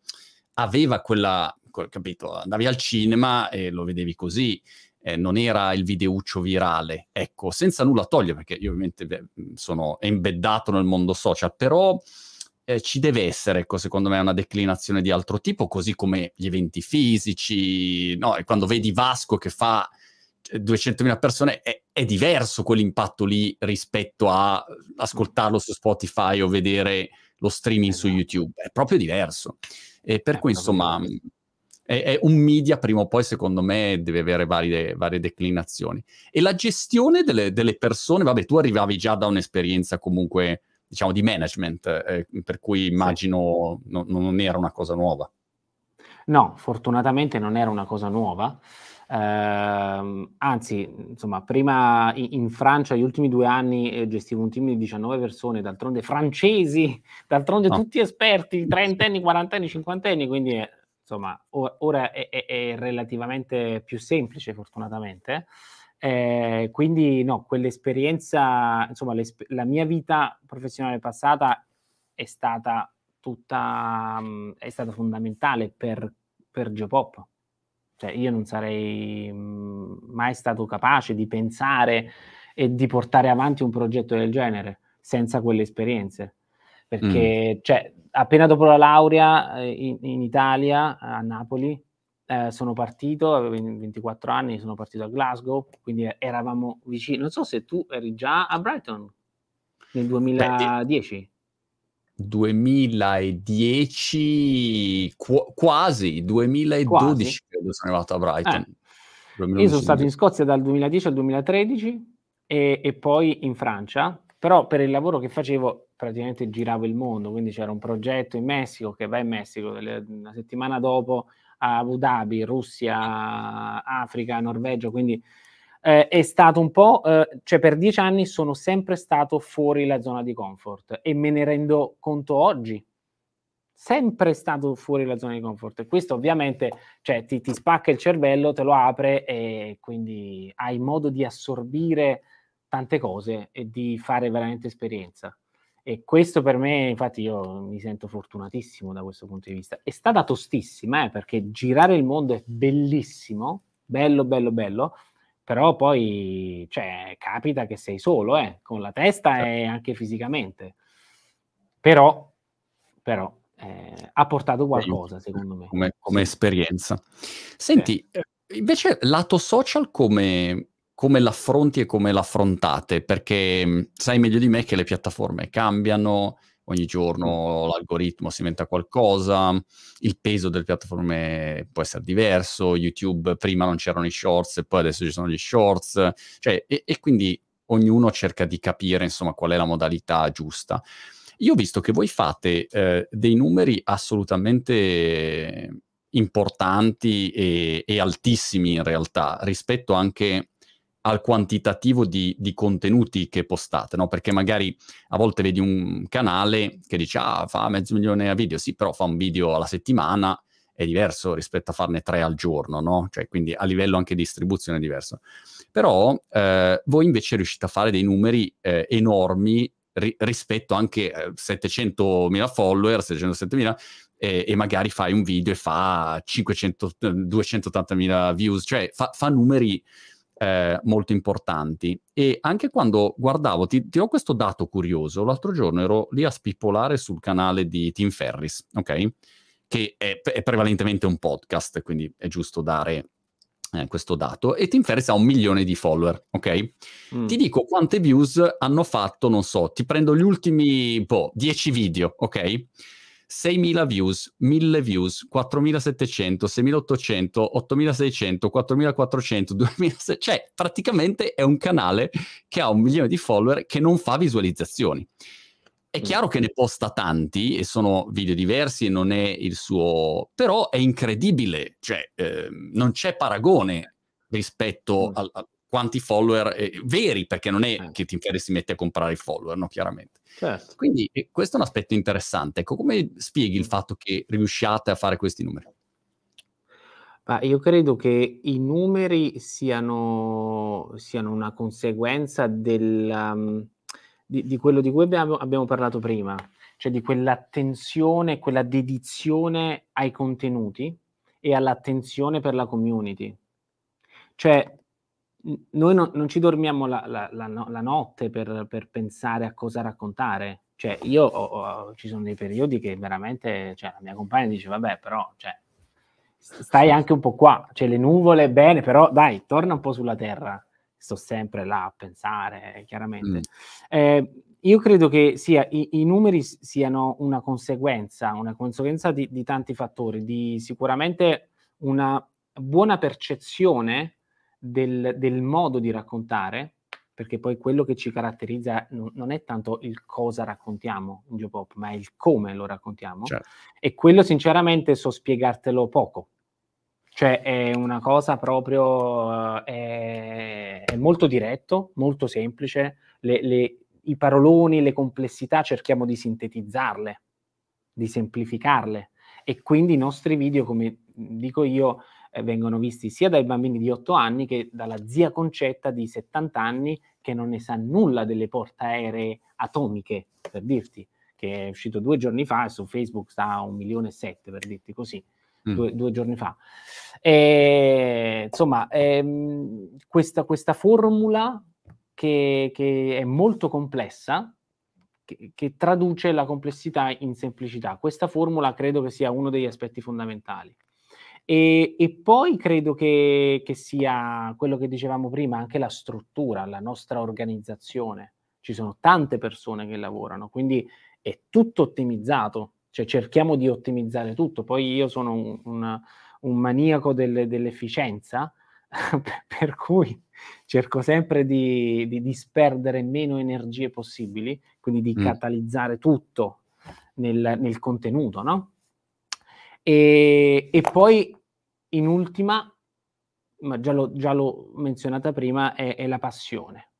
aveva quella, capito, andavi al cinema e lo vedevi così, eh, non era il videuccio virale, ecco, senza nulla togliere, perché io ovviamente beh, sono embeddato nel mondo social, però eh, ci deve essere, ecco, secondo me, una declinazione di altro tipo, così come gli eventi fisici, no? E quando vedi Vasco che fa 200.000 eh, persone, è, è diverso quell'impatto lì rispetto a ascoltarlo su Spotify o vedere lo streaming su esatto. YouTube, è proprio diverso. E per cui, insomma, è, è, un media prima o poi, secondo me, deve avere varie, varie declinazioni. E la gestione delle, delle, persone, vabbè, tu arrivavi già da un'esperienza comunque, diciamo, di management, eh, per cui immagino sì. no, non era una cosa nuova. No, fortunatamente non era una cosa nuova. Uh, anzi, insomma, prima in, Francia, gli ultimi due anni, eh, gestivo un team di 19 persone, d'altronde francesi, d'altronde no. tutti esperti, trentenni, quarantenni, cinquantenni, quindi eh, insomma, or- ora è, è, è, relativamente più semplice, fortunatamente. Eh, quindi, no, quell'esperienza, insomma, la mia vita professionale passata è stata tutta, mh, è stata fondamentale per, per Geopop cioè, io non sarei mhmm, mai stato capace di pensare e di portare avanti un progetto del genere senza quelle esperienze. Perché, mm. cioè, appena dopo la laurea eh, in, in Italia, a Napoli, eh, sono partito, avevo 24 anni, sono partito a Glasgow, quindi eravamo vicini. Non so se tu eri già a Brighton nel 2010. 2010, qu- quasi 2012 quasi. credo sono arrivato a Brighton. Eh. Io sono stato in Scozia dal 2010 al 2013 e, e, poi in Francia, però per il lavoro che facevo praticamente giravo il mondo, quindi c'era un progetto in Messico che va in Messico, una settimana dopo a Abu Dhabi, Russia, Africa, Norvegia, quindi eh, è stato un po', eh, cioè per dieci anni sono sempre stato fuori la zona di comfort e me ne rendo conto oggi. Sempre stato fuori la zona di comfort. E questo ovviamente cioè, ti, ti spacca il cervello, te lo apre e quindi hai modo di assorbire tante cose e di fare veramente esperienza. E questo per me, infatti, io mi sento fortunatissimo da questo punto di vista. È stata tostissima, eh, perché girare il mondo è bellissimo, bello, bello, bello, però poi cioè, capita che sei solo, eh, con la testa certo. e anche fisicamente. Però, però eh, ha portato qualcosa, secondo me. Come, come sì. esperienza. Senti, sì. invece lato social come, come l'affronti e come l'affrontate? Perché sai meglio di me che le piattaforme cambiano, ogni giorno l'algoritmo si inventa qualcosa, il peso delle piattaforme può essere diverso, YouTube prima non c'erano i shorts e poi adesso ci sono gli shorts, cioè, e, e quindi ognuno cerca di capire insomma qual è la modalità giusta. Io ho visto che voi fate eh, dei numeri assolutamente importanti e, e, altissimi in realtà rispetto anche al quantitativo di, di, contenuti che postate, no? Perché magari a volte vedi un canale che dice, ah, fa mezzo milione a video, sì, però fa un video alla settimana, è diverso rispetto a farne tre al giorno, no? Cioè, quindi a livello anche di distribuzione è diverso. Però eh, voi invece riuscite a fare dei numeri eh, enormi ri- rispetto anche a eh, 700.000 follower, 707.000, eh, e magari fai un video e fa 500, 280.000 views, cioè fa, fa numeri eh, molto importanti. E anche quando guardavo, ti, ti ho questo dato curioso, l'altro giorno ero lì a spippolare sul canale di Tim Ferris, ok? Che è, è prevalentemente un podcast, quindi è giusto dare eh, questo dato. E Tim Ferris ha un milione di follower, ok? Mm. Ti dico quante views hanno fatto, non so, ti prendo gli ultimi, boh, 10 video, ok? 6.000 views, 1.000 views, 4.700, 6.800, 8.600, 4.400, 2.600, cioè praticamente è un canale che ha un milione di follower che non fa visualizzazioni. È mm. chiaro che ne posta tanti e sono video diversi e non è il suo... però è incredibile, cioè eh, non c'è paragone rispetto mm. a, quanti follower eh, veri, perché non è eh. che Tim Ferriss si mette a comprare i follower, no, chiaramente. Certo. Quindi eh, questo è un aspetto interessante. Ecco, come spieghi il fatto che riusciate a fare questi numeri? Ma io credo che i numeri siano, siano una conseguenza del, um, di, di, quello di cui abbiamo, abbiamo parlato prima, cioè di quell'attenzione, quella dedizione ai contenuti e all'attenzione per la community. Cioè, noi non, non ci dormiamo la, la, la, la notte per, per, pensare a cosa raccontare. Cioè, io ho, ho, ci sono dei periodi che veramente, cioè, la mia compagna dice, vabbè, però, cioè, stai anche un po' qua, cioè le nuvole, bene, però dai, torna un po' sulla terra. Sto sempre là a pensare, chiaramente. Mm. Eh, io credo che sia, i, i, numeri siano una conseguenza, una conseguenza di, di tanti fattori, di sicuramente una buona percezione del, del, modo di raccontare, perché poi quello che ci caratterizza non è tanto il cosa raccontiamo in Geopop, ma il come lo raccontiamo. Certo. E quello sinceramente so spiegartelo poco. Cioè è una cosa proprio, è, è molto diretto, molto semplice, le, le, i paroloni, le complessità cerchiamo di sintetizzarle, di semplificarle e quindi i nostri video, come dico io, eh, vengono visti sia dai bambini di 8 anni che dalla zia Concetta di 70 anni che non ne sa nulla delle portaeree atomiche, per dirti, che è uscito due giorni fa e su Facebook sta a un milione e sette, per dirti così, mm. due, due, giorni fa. E, insomma, ehm, questa, questa formula che, che è molto complessa, che, che, traduce la complessità in semplicità. Questa formula credo che sia uno degli aspetti fondamentali. E, e poi credo che, che, sia quello che dicevamo prima, anche la struttura, la nostra organizzazione. Ci sono tante persone che lavorano, quindi è tutto ottimizzato, cioè cerchiamo di ottimizzare tutto. Poi io sono un, un, un maniaco del, dell'efficienza, per cui cerco sempre di, di, disperdere meno energie possibili, quindi di mm. catalizzare tutto nel, nel contenuto, no? E, e, poi in ultima, ma già, l'ho, già l'ho menzionata prima, è, è la passione.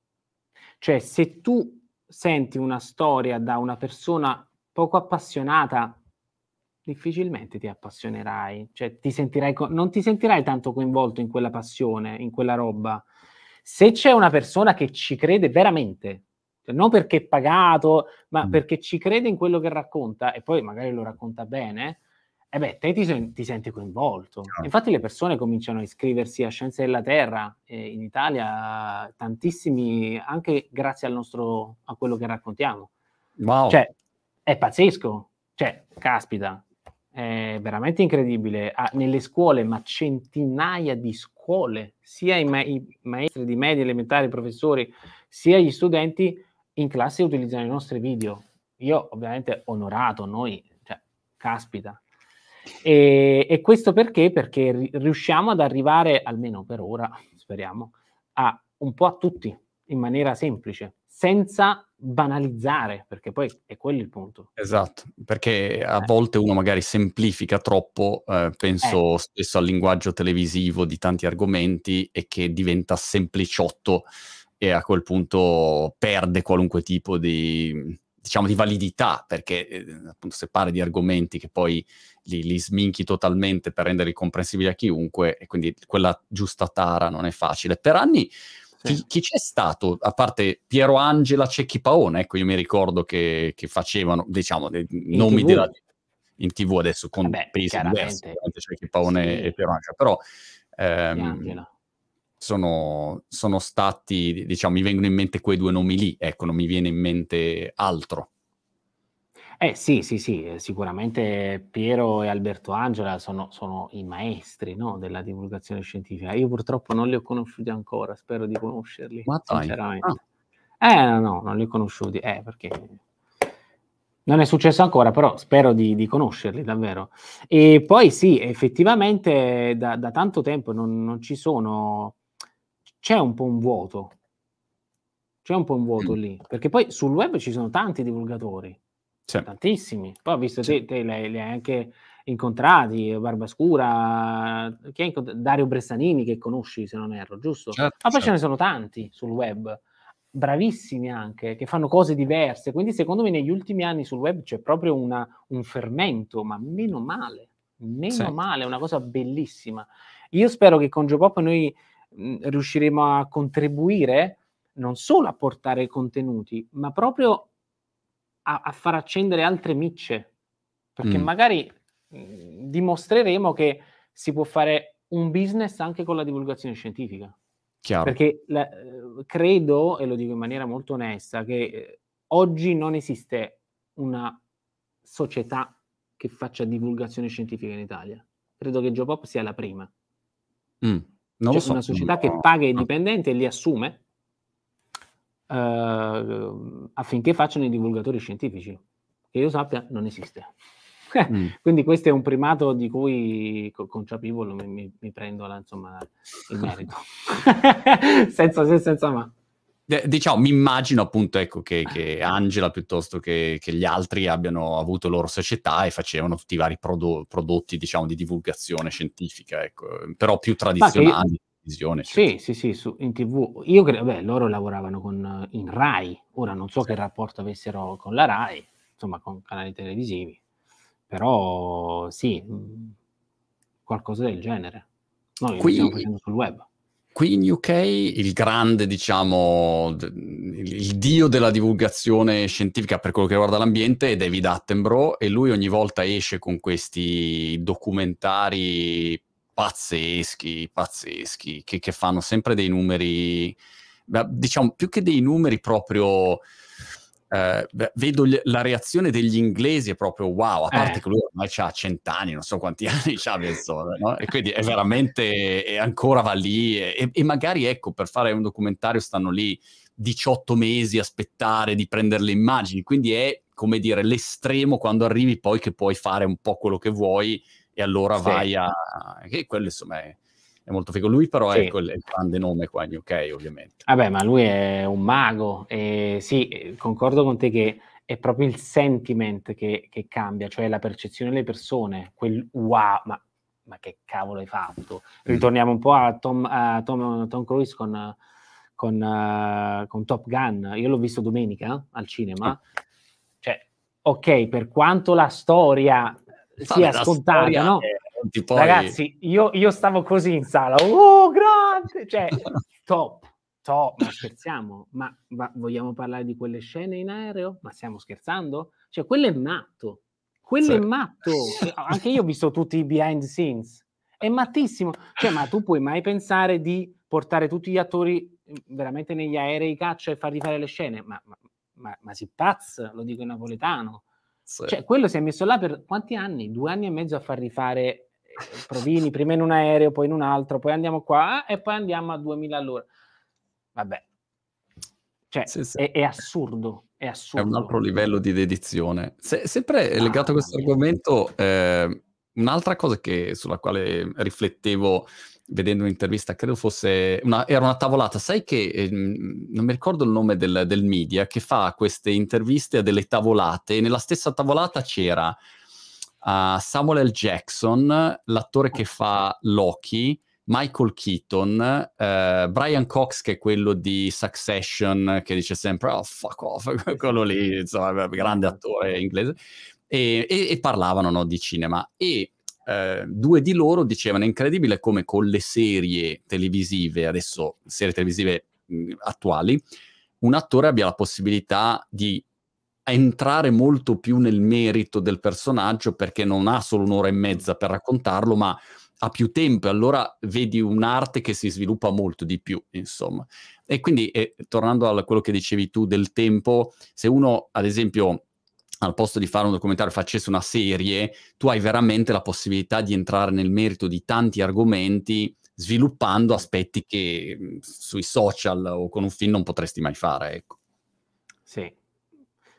Cioè, se tu senti una storia da una persona poco appassionata, difficilmente ti appassionerai, cioè ti sentirai, non ti sentirai tanto coinvolto in quella passione, in quella roba, se c'è una persona che ci crede veramente, cioè non perché è pagato, ma mm. perché ci crede in quello che racconta e poi magari lo racconta bene, e eh beh, te ti, ti senti coinvolto. Certo. Infatti le persone cominciano a iscriversi a Scienze della Terra eh, in Italia, tantissimi, anche grazie al nostro, a quello che raccontiamo. Wow. Cioè, è pazzesco. Cioè, caspita, è veramente incredibile. Ah, nelle scuole, ma centinaia di scuole, sia i, ma- i maestri di media elementari, i professori, sia gli studenti in classe utilizzano i nostri video. Io ovviamente onorato, noi, cioè, caspita. E, e questo perché? Perché riusciamo ad arrivare, almeno per ora, speriamo, a un po' a tutti in maniera semplice, senza banalizzare, perché poi è quello il punto. Esatto, perché a eh. volte uno magari semplifica troppo, eh, penso eh. spesso al linguaggio televisivo di tanti argomenti e che diventa sempliciotto e a quel punto perde qualunque tipo di, diciamo, di validità, perché eh, appunto se parli di argomenti che poi li, li, sminchi totalmente per renderli comprensibili a chiunque, e quindi quella giusta tara non è facile. Per anni chi, chi, c'è stato, a parte Piero Angela, Cecchi Paone, ecco io mi ricordo che, che facevano, diciamo, dei nomi della, in tv adesso con Vabbè, pesi diversi, Cecchi Paone sì. e Piero Angela, però ehm, sono, sono stati, diciamo, mi vengono in mente quei due nomi lì, ecco, non mi viene in mente altro. Eh sì, sì, sì, eh, sicuramente Piero e Alberto Angela sono, sono i maestri no, della divulgazione scientifica. Io purtroppo non li ho conosciuti ancora, spero di conoscerli, Ma sinceramente. Ah. Eh no, no, non li ho conosciuti, eh, perché non è successo ancora, però spero di, di conoscerli davvero. E poi sì, effettivamente da, da tanto tempo non, non, ci sono, c'è un po' un vuoto, c'è un po' un vuoto mm. lì, perché poi sul web ci sono tanti divulgatori sì. tantissimi. Poi ho visto sì. te, te li, li, hai anche incontrati, Barbascura, hai Dario Bressanini che conosci se non erro, giusto? Certo, Ma poi certo. ce ne sono tanti sul web, bravissimi anche, che fanno cose diverse. Quindi secondo me negli ultimi anni sul web c'è proprio una, un fermento, ma meno male, meno sì. male, è una cosa bellissima. Io spero che con Geopop noi mh, riusciremo a contribuire non solo a portare contenuti, ma proprio a, a far accendere altre micce, perché mm. magari mh, mhmm, dimostreremo che si può fare un business anche con la divulgazione scientifica. Chiaro. Perché la, eh, credo, e lo dico in maniera molto onesta, che eh, oggi non esiste una società che faccia divulgazione scientifica in Italia. Credo che Joe sia la prima. Mm, non cioè, so, una società no. che paga i dipendenti e li assume uh, affinché facciano i divulgatori scientifici. Che io sappia, non esiste. mm. Quindi questo è un primato di cui con Ciapivolo mi, mi, mi prendo la, insomma, il merito. senza se senza ma. Diciamo, mi immagino appunto ecco, che, che Angela piuttosto che, che, gli altri abbiano avuto loro società e facevano tutti i vari prodo- prodotti diciamo, di divulgazione scientifica, ecco, però più tradizionali. Visione, sì, sì, sì, su, in tv. Io credo, beh, loro lavoravano con, in Rai, ora non so sì. che rapporto avessero con la Rai, insomma, con canali televisivi, però sì, mm, qualcosa del genere. Noi Qui... lo stiamo facendo sul web. Qui in UK il grande, diciamo, il dio della divulgazione scientifica per quello che riguarda l'ambiente è David Attenborough e lui ogni volta esce con questi documentari pazzeschi, pazzeschi, che, che fanno sempre dei numeri, diciamo, più che dei numeri proprio eh, vedo gli, la reazione degli inglesi è proprio wow, a parte eh. che lui ormai ha cent'anni, non so quanti anni ha Benzone, no? e quindi è veramente, e ancora va lì, e, e, magari ecco, per fare un documentario stanno lì 18 mesi a aspettare di prendere le immagini, quindi è come dire l'estremo quando arrivi poi che puoi fare un po' quello che vuoi e allora sì. vai a... che quello insomma è è molto figo. Lui però sì. è il, grande nome qua in UK, ovviamente. Vabbè, ma lui è un mago. E sì, concordo con te che è proprio il sentiment che, che cambia, cioè la percezione delle persone, quel wow, ma, ma che cavolo hai fatto? Mm. Ritorniamo un po' a Tom, a Tom, Tom Cruise con, con, uh, con, Top Gun. Io l'ho visto domenica al cinema. Cioè, ok, per quanto la storia sia scontata, no? È poi... Ragazzi, io, io, stavo così in sala, oh, grande, cioè, top, top, ma scherziamo? Ma, ma, vogliamo parlare di quelle scene in aereo? Ma stiamo scherzando? Cioè, quello è matto, quello sì. è matto. Anche io ho visto tutti i behind the scenes, è mattissimo. Cioè, ma tu puoi mai pensare di portare tutti gli attori veramente negli aerei caccia e fargli fare le scene? Ma, ma, ma, ma si pazza, lo dico in napoletano. Sì. Cioè, quello si è messo là per quanti anni? Due anni e mezzo a far rifare provini prima in un aereo, poi in un altro, poi andiamo qua e poi andiamo a 2000 all'ora. Vabbè, cioè sì, sì. È, è, assurdo, è assurdo. È un altro livello di dedizione. Se, sempre ah, legato a questo argomento, eh, un'altra cosa che, sulla quale riflettevo vedendo un'intervista, credo fosse una, era una tavolata. Sai che eh, non mi ricordo il nome del, del, media che fa queste interviste a delle tavolate, e nella stessa tavolata c'era uh, Samuel L. Jackson, l'attore che fa Loki, Michael Keaton, uh, Brian Cox che è quello di Succession che dice sempre oh fuck off, quello lì, insomma, grande attore inglese, e, e, e parlavano no, di cinema. E Uh, due di loro dicevano è incredibile come con le serie televisive, adesso serie televisive mh, attuali, un attore abbia la possibilità di entrare molto più nel merito del personaggio perché non ha solo un'ora e mezza per raccontarlo, ma ha più tempo e allora vedi un'arte che si sviluppa molto di più, insomma. E quindi, eh, tornando a quello che dicevi tu del tempo, se uno, ad esempio, al posto di fare un documentario facesse una serie, tu hai veramente la possibilità di entrare nel merito di tanti argomenti sviluppando aspetti che sui social o con un film non potresti mai fare, ecco. Sì,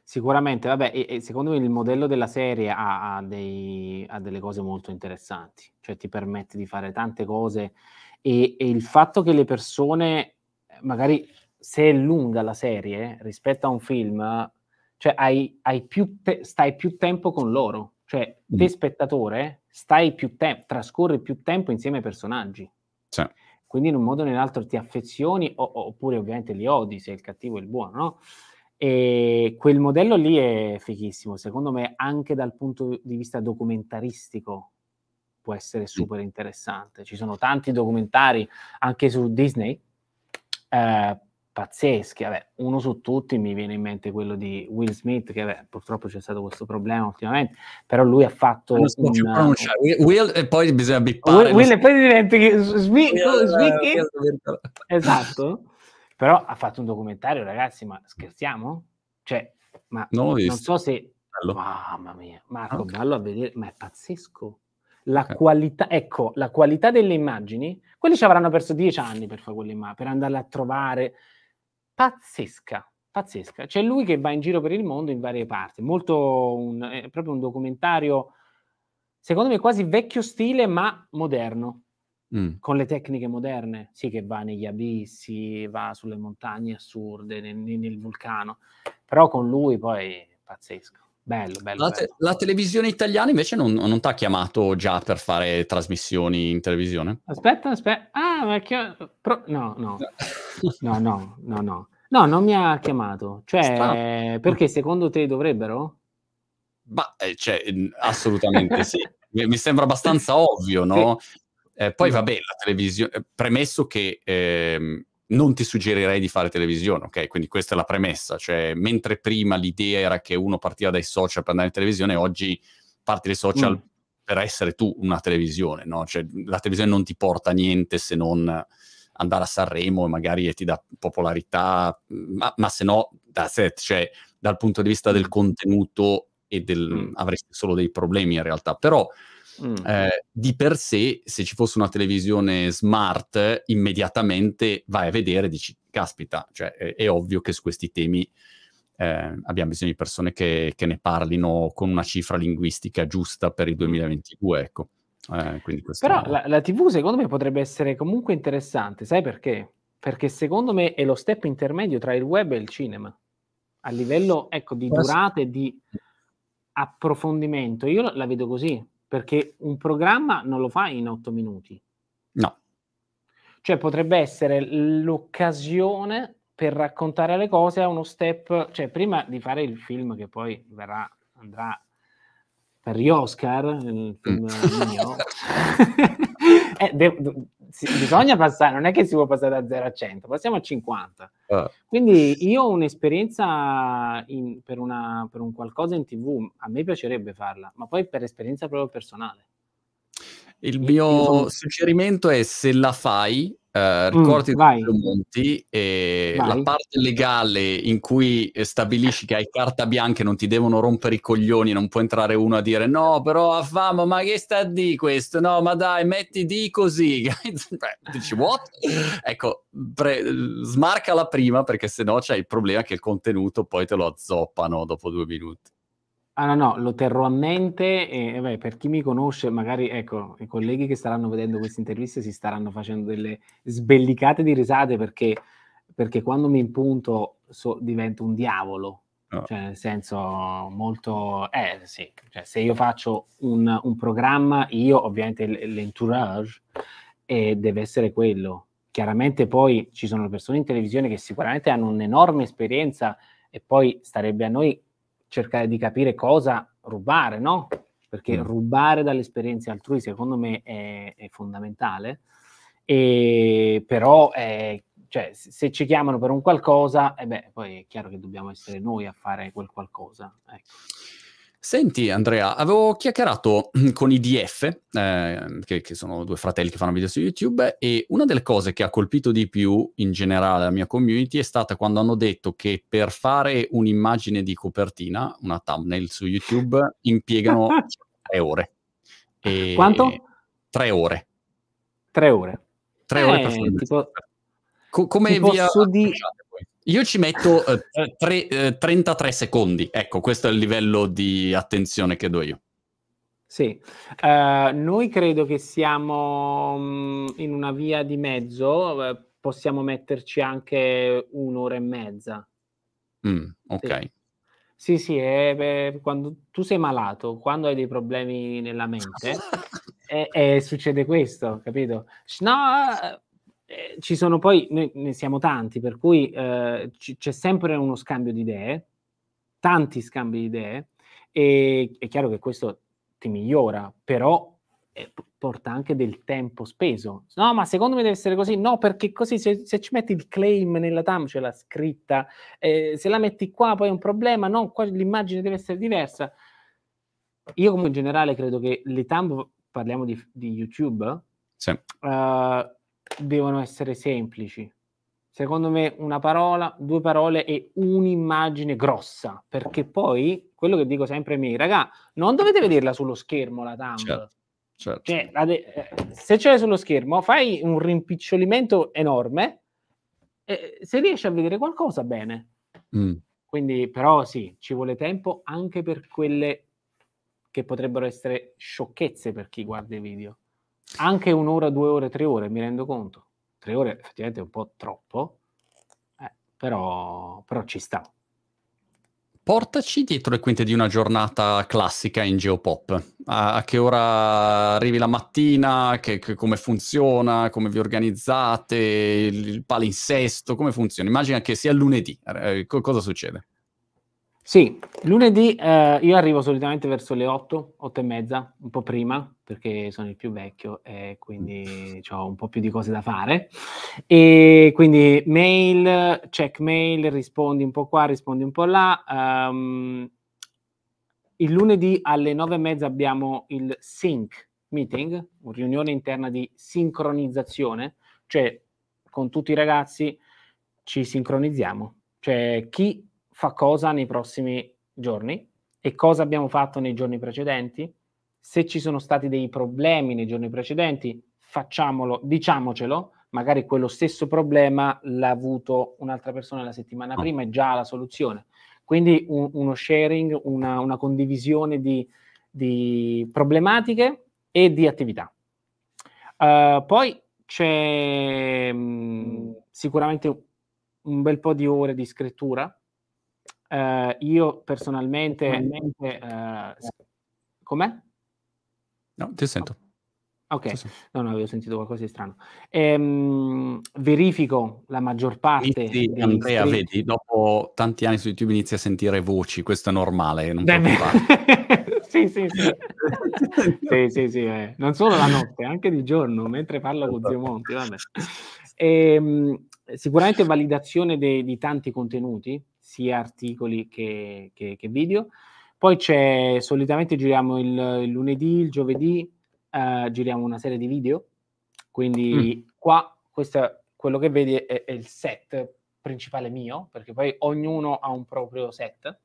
Sicuramente, vabbè, e, e secondo me il modello della serie ha, ha, dei, ha, delle cose molto interessanti, cioè ti permette di fare tante cose e, e il fatto che le persone, magari se è lunga la serie rispetto a un film, cioè hai, hai più te- stai più tempo con loro, cioè te spettatore stai più tempo, trascorri più tempo insieme ai personaggi. Sì. Quindi in un modo o nell'altro ti affezioni o, oppure ovviamente li odi se il cattivo e il buono, no? E quel modello lì è fighissimo, secondo me anche dal punto di vista documentaristico può essere super interessante. Ci sono tanti documentari anche su Disney, eh, pazzeschi. Vabbè, uno su tutti mi viene in mente quello di Will Smith, che vabbè, purtroppo c'è stato questo problema ultimamente, però lui ha fatto... Più pronunciare. Will, e poi bisogna bippare. Will, Will e poi diventa Smith, Smith esatto. Però ha fatto un documentario, ragazzi, ma scherziamo? Cioè, ma non, non so se... Bello. Mamma mia, Marco, okay. bello a vedere, ma è pazzesco. La okay. qualità, ecco, la qualità delle immagini, quelli ci avranno perso dieci anni per fare quelle immagini, per andarle a trovare, pazzesca, pazzesca. C'è lui che va in giro per il mondo in varie parti, molto un, è proprio un documentario, secondo me quasi vecchio stile ma moderno, mm. con le tecniche moderne, sì che va negli abissi, va sulle montagne assurde, nel, nel vulcano, però con lui poi pazzesco. Bello, bello, la, te- bello. la, televisione italiana invece non, non ti ha chiamato già per fare trasmissioni in televisione? Aspetta, aspetta. Ah, ma che... Pro... No, no. No, no, no, no. No, non mi ha chiamato. Cioè, Sta... perché secondo te dovrebbero? Ma, eh, cioè, assolutamente sì. Mi sembra abbastanza ovvio, no? Eh, poi, vabbè, la televisione... Eh, premesso che... Eh, non ti suggerirei di fare televisione, ok? Quindi questa è la premessa, cioè mentre prima l'idea era che uno partiva dai social per andare in televisione, oggi parti dai social mm. per essere tu una televisione, no? Cioè la televisione non ti porta a niente se non andare a Sanremo e magari ti dà popolarità, ma, ma se no, da set, cioè dal punto di vista del mm. contenuto e del, mm. avresti solo dei problemi in realtà, però Mm. Eh, di per sé, se ci fosse una televisione smart, immediatamente vai a vedere e dici, caspita, cioè, è, è, ovvio che su questi temi eh, abbiamo bisogno di persone che, che, ne parlino con una cifra linguistica giusta per il 2022, mm. ecco. Eh, Però è... la, la TV secondo me potrebbe essere comunque interessante, sai perché? Perché secondo me è lo step intermedio tra il web e il cinema, a livello ecco, di durata e di approfondimento. Io la vedo così, perché un programma non lo fai in otto minuti. No. Cioè potrebbe essere l'occasione per raccontare le cose a uno step, cioè prima di fare il film che poi verrà, andrà per gli Oscar, il film mm. mio, eh, de- si- bisogna passare, non è che si può passare da 0 a 100, passiamo a 50. Uh. Ah. Quindi io ho un'esperienza in, per, una, per un qualcosa in tv, a me piacerebbe farla, ma poi per esperienza proprio personale. Il mio suggerimento è se la fai, Uh, ricordi mm, Monti e vai. la parte legale in cui eh, stabilisci che hai carta bianca e non ti devono rompere i coglioni, non può entrare uno a dire no, però a fama, ma che sta di questo? No, ma dai, metti di così. dici what? ecco, pre- smarcala prima perché sennò c'è il problema che il contenuto poi te lo azzoppano dopo due minuti. Ah no, no, lo terrò a mente e beh, per chi mi conosce, magari ecco, i colleghi che staranno vedendo queste interviste si staranno facendo delle sbellicate di risate perché, perché quando mi impunto so, divento un diavolo, oh. cioè nel senso molto... Eh sì, cioè, se io faccio un, un programma, io ovviamente l'entourage e deve essere quello. Chiaramente poi ci sono persone in televisione che sicuramente hanno un'enorme esperienza e poi starebbe a noi cercare di capire cosa rubare, no? Perché mm. rubare dalle esperienze altrui secondo me è, è fondamentale, e, però è, cioè, se ci chiamano per un qualcosa, eh beh, poi è chiaro che dobbiamo essere noi a fare quel qualcosa. Ecco. Senti Andrea, avevo chiacchierato con i DF, eh, che, che, sono due fratelli che fanno video su YouTube, e una delle cose che ha colpito di più in generale la mia community è stata quando hanno detto che per fare un'immagine di copertina, una thumbnail su YouTube, impiegano tre ore. E, Quanto? Tre ore. Tre ore. Tre eh, ore per fare tipo, Co- come via... Di... Io ci metto eh, tre, eh, 33 secondi, ecco, questo è il livello di attenzione che do io. Sì, uh, noi credo che siamo um, in una via di mezzo, uh, possiamo metterci anche un'ora e mezza. Mm, ok. Sì, sì, sì è, è, quando tu sei malato, quando hai dei problemi nella mente, è, è, succede questo, capito? No, eh, ci sono poi, noi ne siamo tanti, per cui eh, c- c'è sempre uno scambio di idee, tanti scambi di idee, e è chiaro che questo ti migliora, però eh, porta anche del tempo speso. No, ma secondo me deve essere così. No, perché così se, se ci metti il claim nella thumb, cioè la scritta, eh, se la metti qua poi è un problema. No, qua l'immagine deve essere diversa. Io comunque in generale credo che le thumb, parliamo di, di YouTube, sì. uh, devono essere semplici. Secondo me una parola, due parole e un'immagine grossa, perché poi quello che dico sempre ai miei, raga, non dovete vederla sullo schermo la thumb. Certo. Certo. Cioè, de- eh, se c'è sullo schermo, fai un rimpicciolimento enorme e se riesci a vedere qualcosa, bene. Mm. Quindi, però sì, ci vuole tempo anche per quelle che potrebbero essere sciocchezze per chi guarda i video. Anche un'ora, due ore, tre ore, mi rendo conto. Tre ore effettivamente è un po' troppo, eh, però, però ci sta. Portaci dietro le quinte di una giornata classica in Geopop. A, a che ora arrivi la mattina, che, che, come funziona, come vi organizzate, il, il palinsesto, come funziona? Immagina che sia lunedì, eh, cosa succede? Sì, lunedì eh, io arrivo solitamente verso le 8, 8 e mezza, un po' prima, perché sono il più vecchio e quindi ho un po' più di cose da fare. E quindi mail, check mail, rispondi un po' qua, rispondi un po' là. Um, il lunedì alle 9 e mezza abbiamo il sync meeting, una riunione interna di sincronizzazione, cioè con tutti i ragazzi ci sincronizziamo. Cioè chi fa cosa nei prossimi giorni e cosa abbiamo fatto nei giorni precedenti. Se ci sono stati dei problemi nei giorni precedenti, facciamolo, diciamocelo, magari quello stesso problema l'ha avuto un'altra persona la settimana prima e già ha la soluzione. Quindi un, uno sharing, una, una condivisione di, di, problematiche e di attività. Uh, poi c'è mh, mm, sicuramente un bel po' di ore di scrittura Uh, io personalmente... Uh, com'è? No, ti sento. Ok, sì, sì. no, no, avevo sentito qualcosa di strano. Ehm, verifico la maggior parte. Inizi, Andrea, stream. vedi, dopo tanti anni su YouTube inizi a sentire voci, questo è normale, non sì, sì, sì. sì, sì, sì eh. non solo la notte, anche di giorno, mentre parlo con Zio Monti. Vabbè. Ehm, sicuramente validazione de- di tanti contenuti, sia articoli che, che, che video. Poi c'è, solitamente giriamo il, il lunedì, il giovedì, eh, giriamo una serie di video. Quindi mm. qua, questo, quello che vedi è, è, il set principale mio, perché poi ognuno ha un proprio set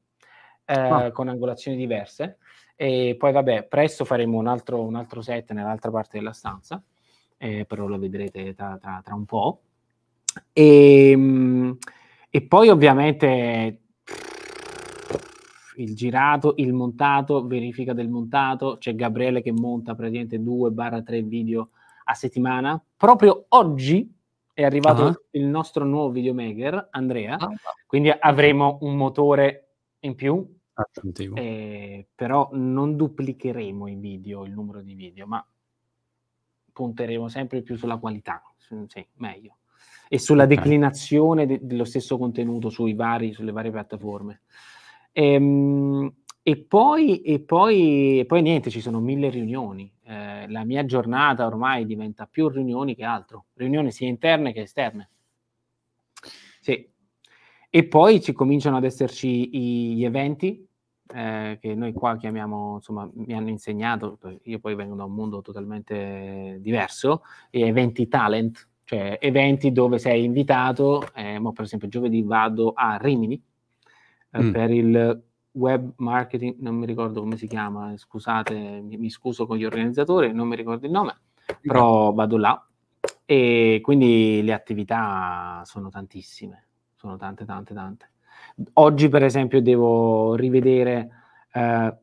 eh, ah. con angolazioni diverse. E poi vabbè, presto faremo un altro, un altro set nell'altra parte della stanza, eh, però lo vedrete tra, tra, tra un po'. E, ehm, e poi ovviamente il girato, il montato, verifica del montato, c'è Gabriele che monta praticamente 2-3 video a settimana. Proprio oggi è arrivato uh-huh. il nostro nuovo videomaker, Andrea, uh-huh. quindi avremo un motore in più, eh, però non duplicheremo i video, il numero di video, ma punteremo sempre più sulla qualità, sì, meglio e sulla declinazione de- dello stesso contenuto vari, sulle varie piattaforme. Ehm, e, poi, e, poi, e, poi, niente, ci sono mille riunioni. Eh, la mia giornata ormai diventa più riunioni che altro, riunioni sia interne che esterne. Sì. E poi ci cominciano ad esserci gli eventi eh, che noi qua chiamiamo, insomma, mi hanno insegnato, io poi vengo da un mondo totalmente diverso, eventi talent, cioè eventi dove sei invitato, eh, per esempio giovedì vado a Rimini mm. per il web marketing, non mi ricordo come si chiama, scusate, mi, mi, scuso con gli organizzatori, non mi ricordo il nome, però vado là e quindi le attività sono tantissime, sono tante, tante, tante. Oggi per esempio devo rivedere eh,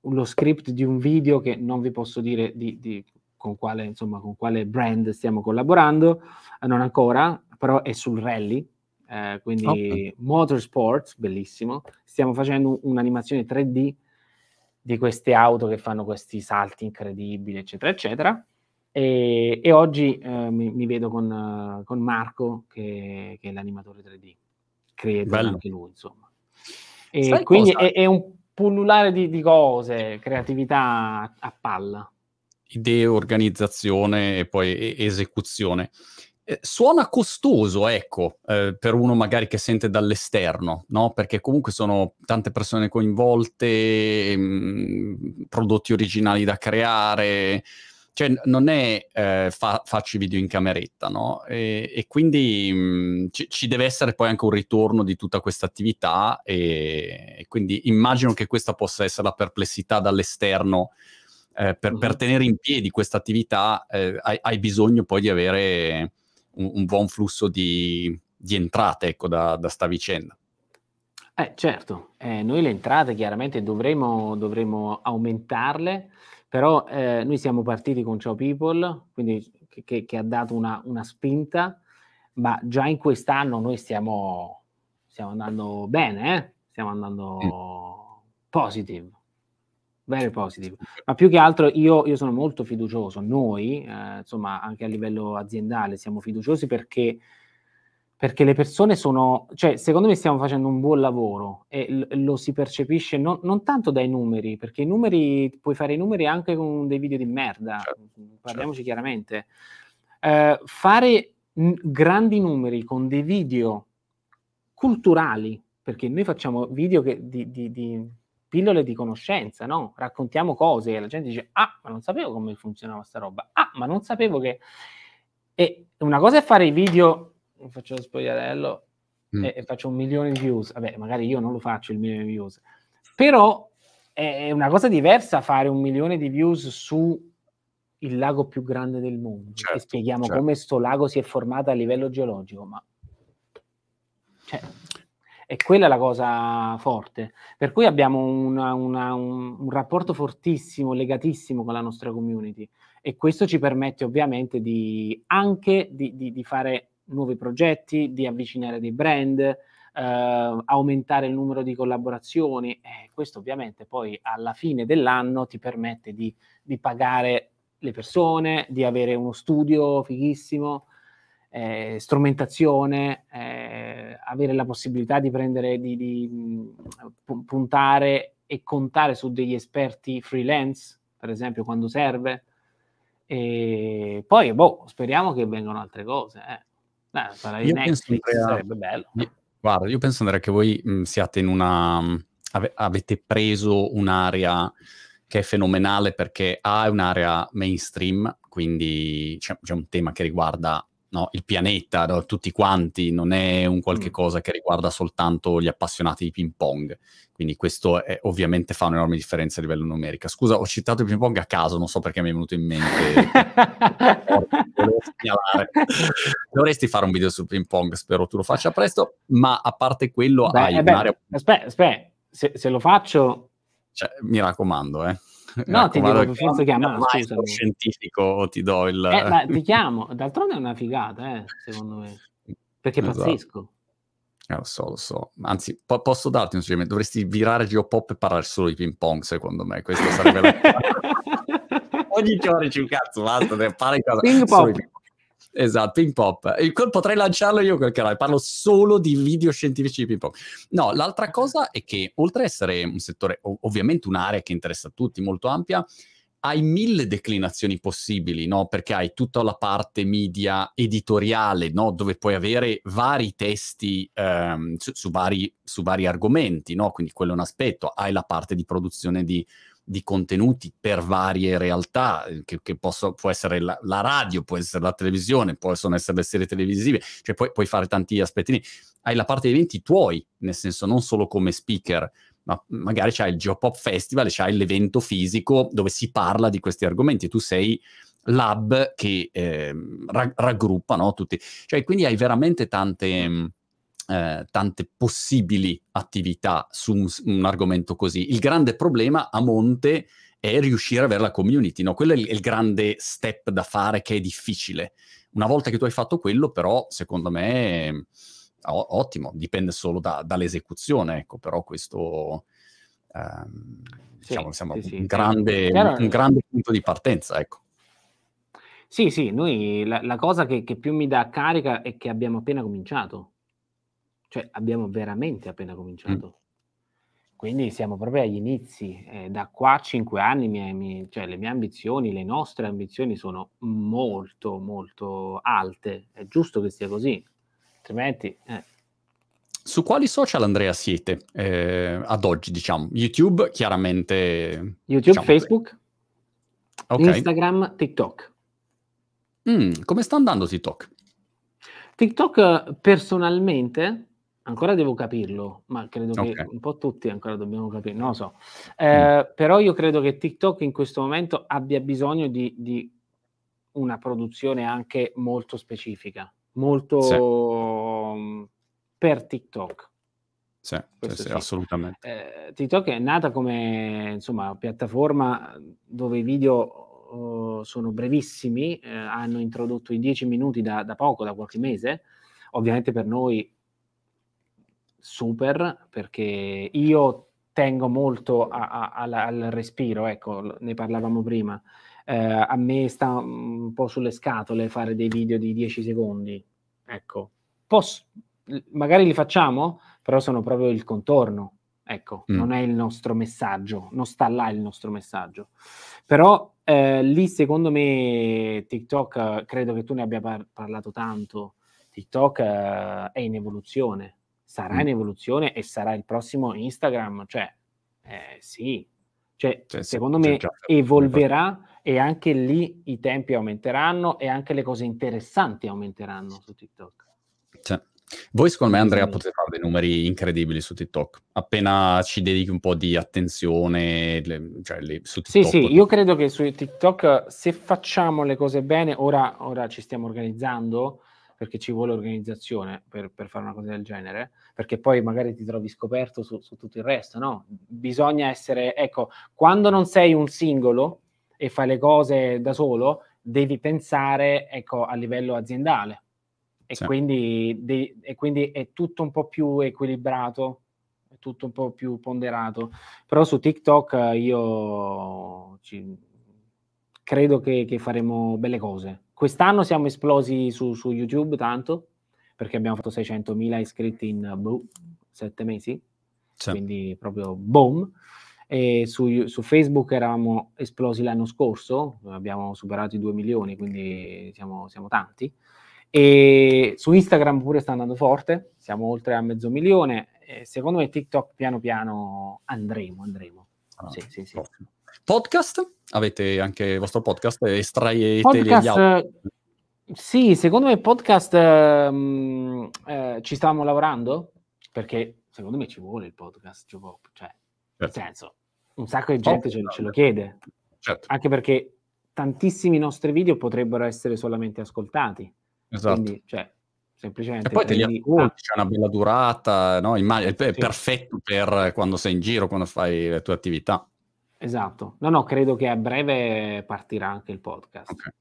lo script di un video che non vi posso dire di, di con quale, insomma, con quale brand stiamo collaborando, eh, non ancora, però è sul rally, eh, quindi okay. motorsports, bellissimo. Stiamo facendo un'animazione 3D di queste auto che fanno questi salti incredibili, eccetera, eccetera. E, e oggi eh, mi, mi, vedo con, uh, con Marco, che, che, è l'animatore 3D, credo anche lui, insomma. E Sai quindi è, è, un pullulare di, di cose, creatività a, a palla. idee, organizzazione e poi esecuzione. Eh, suona costoso, ecco, eh, per uno magari che sente dall'esterno, no? Perché comunque sono tante persone coinvolte, mh, mm, prodotti originali da creare, cioè non è eh, fa- facci video in cameretta, no? E, e quindi mh, mm, ci, ci, deve essere poi anche un ritorno di tutta questa attività e, e, quindi immagino che questa possa essere la perplessità dall'esterno. Eh, per, mm-hmm. per, tenere in piedi questa attività eh, hai, hai bisogno poi di avere un, un buon flusso di, di entrate ecco, da, da sta vicenda. Eh, certo, eh, noi le entrate chiaramente dovremo, dovremo aumentarle, però eh, noi siamo partiti con Ciao People, quindi che, che, che ha dato una, una, spinta, ma già in quest'anno noi stiamo, stiamo andando bene, eh? stiamo andando mm. positive very positive. Ma più che altro io, io sono molto fiducioso, noi, eh, insomma, anche a livello aziendale siamo fiduciosi perché, perché le persone sono, cioè, secondo me stiamo facendo un buon lavoro e l- lo si percepisce non, non, tanto dai numeri, perché i numeri, puoi fare i numeri anche con dei video di merda, certo, parliamoci certo. chiaramente. Eh, fare n- grandi numeri con dei video culturali, perché noi facciamo video che, di, di, di pillole di conoscenza, no? Raccontiamo cose e la gente dice, ah, ma non sapevo come funzionava sta roba, ah, ma non sapevo che... E una cosa è fare i video, faccio lo spogliarello mm. e, e, faccio un milione di views, vabbè, magari io non lo faccio il milione di views, però è una cosa diversa fare un milione di views su il lago più grande del mondo certo, e spieghiamo certo. come sto lago si è formato a livello geologico, ma... Cioè, e quella è la cosa forte. Per cui abbiamo una, una, un, un, rapporto fortissimo, legatissimo con la nostra community e questo ci permette ovviamente di, anche di, di, di fare nuovi progetti, di avvicinare dei brand, eh, aumentare il numero di collaborazioni. Eh, questo ovviamente poi alla fine dell'anno ti permette di, di pagare le persone, di avere uno studio fighissimo eh, strumentazione, eh, avere la possibilità di prendere, di, di puntare e contare su degli esperti freelance, per esempio, quando serve. E poi, boh, speriamo che vengano altre cose. Eh. Dai, io Netflix, penso, sarebbe bello. Io, guarda, io penso Andrea che voi mh, siate in una... Ave, avete preso un'area che è fenomenale perché A è un'area mainstream, quindi c'è, c'è un tema che riguarda no, il pianeta, no, tutti quanti, non è un qualche mm. cosa che riguarda soltanto gli appassionati di ping pong. Quindi questo è, ovviamente fa un'enorme differenza a livello numerico. Scusa, ho citato il ping pong a caso, non so perché mi è venuto in mente. Dovresti fare un video sul ping pong, spero tu lo faccia presto, ma a parte quello beh, hai eh un'area... Aspetta, aspetta, se, se lo faccio... Cioè, mi raccomando, eh. No, ti dico per forza chiamare, scusami. scientifico ti do il... Eh, ma ti chiamo, d'altronde è una figata, eh, secondo me, perché è esatto. pazzesco. Eh, lo so, lo so. Anzi, po- posso darti un suggerimento? Dovresti virare Geopop e parlare solo di ping pong, secondo me. Questo sarebbe la... Ogni giorno c'è un cazzo, basta, fare cosa. Ping pong. Esatto, Ping Pop. Il, potrei lanciarlo io quel canale, parlo solo di video scientifici di Ping Pong. No, l'altra cosa è che oltre ad essere un settore, ovviamente un'area che interessa a tutti, molto ampia, hai mille declinazioni possibili, no? Perché hai tutta la parte media editoriale, no? Dove puoi avere vari testi ehm, su, su, vari, su, vari, argomenti, no? Quindi quello è un aspetto. Hai la parte di produzione di di contenuti per varie realtà, eh, che, che posso, può essere la, la, radio, può essere la televisione, possono essere le serie televisive, cioè puoi, puoi fare tanti aspetti. Hai la parte di eventi tuoi, nel senso non solo come speaker, ma magari c'hai il Geopop Festival, c'hai l'evento fisico dove si parla di questi argomenti e tu sei l'hub che eh, raggruppa no, tutti. Cioè, quindi hai veramente tante eh, tante possibili attività su un, un, argomento così. Il grande problema a monte è riuscire ad avere la community, no? Quello è il, il, grande step da fare che è difficile. Una volta che tu hai fatto quello, però, secondo me, o, ottimo, dipende solo da, dall'esecuzione, ecco, però questo... Ehm, sì, diciamo, siamo sì, un, grande, un, grande, punto di partenza, ecco. Sì, sì, noi la, la cosa che, che, più mi dà carica è che abbiamo appena cominciato. Cioè, abbiamo veramente appena cominciato. Mm. quindi siamo proprio agli inizi. Eh, da qua a cinque anni mie, mie, cioè, le mie ambizioni, le nostre ambizioni sono molto, molto alte. È giusto che sia così, altrimenti... Eh. Su quali social, Andrea, siete eh, ad oggi, diciamo? YouTube, chiaramente... YouTube, diciamo, Facebook, okay. Instagram, TikTok. Mm, come sta andando TikTok? TikTok personalmente ancora devo capirlo, ma credo okay. che un po' tutti ancora dobbiamo capire, non lo so. Eh, mm. Però io credo che TikTok in questo momento abbia bisogno di, di una produzione anche molto specifica, molto sì. um, per TikTok. Sì, sì, sì, assolutamente. Eh, TikTok è nata come insomma, piattaforma dove i video uh, sono brevissimi, eh, hanno introdotto i 10 minuti da, da poco, da qualche mese. Ovviamente per noi super perché io tengo molto a, a, al, al, respiro, ecco, ne parlavamo prima. Eh, a me sta un po' sulle scatole fare dei video di 10 secondi, ecco. Posso, magari li facciamo, però sono proprio il contorno, ecco, mm. non è il nostro messaggio, non sta là il nostro messaggio. Però eh, lì secondo me TikTok, credo che tu ne abbia par- parlato tanto, TikTok eh, è in evoluzione, sarà in evoluzione e sarà il prossimo Instagram, cioè eh, sì, cioè, cioè secondo me già, evolverà e anche lì i tempi aumenteranno e anche le cose interessanti aumenteranno su TikTok. Cioè. Voi secondo me Andrea potete fare dei numeri incredibili su TikTok, appena ci dedichi un po' di attenzione le, cioè, le, su TikTok. Sì, sì, io credo che su TikTok se facciamo le cose bene, ora, ora ci stiamo organizzando, perché ci vuole organizzazione per, per, fare una cosa del genere, perché poi magari ti trovi scoperto su, su, tutto il resto, no? Bisogna essere, ecco, quando non sei un singolo e fai le cose da solo, devi pensare, ecco, a livello aziendale. E, sì. quindi, de, e quindi è tutto un po' più equilibrato, è tutto un po' più ponderato. Però su TikTok io ci, credo che, che faremo belle cose Quest'anno siamo esplosi su, su, YouTube tanto, perché abbiamo fatto 600.000 iscritti in boh, sette mesi, sì. quindi proprio boom. E su, su, Facebook eravamo esplosi l'anno scorso, abbiamo superato i 2 milioni, quindi siamo, siamo tanti. E su Instagram pure sta andando forte, siamo oltre a mezzo milione. E secondo me TikTok piano piano andremo, andremo. Ah, sì, sì, sì. Podcast? Avete anche il vostro podcast? Estraete podcast, gli audio? Sì, secondo me podcast um, eh, ci stiamo lavorando perché secondo me ci vuole il podcast, cioè, certo. nel senso, un sacco di gente oh, ce, ce, lo chiede. Certo. Anche perché tantissimi nostri video potrebbero essere solamente ascoltati. Esatto. Quindi, cioè, semplicemente. E poi te li ascolti, c'è una bella durata, no? Immagino, è sì. perfetto per quando sei in giro, quando fai le tue attività. Esatto. No, no, credo che a breve partirà anche il podcast. Okay.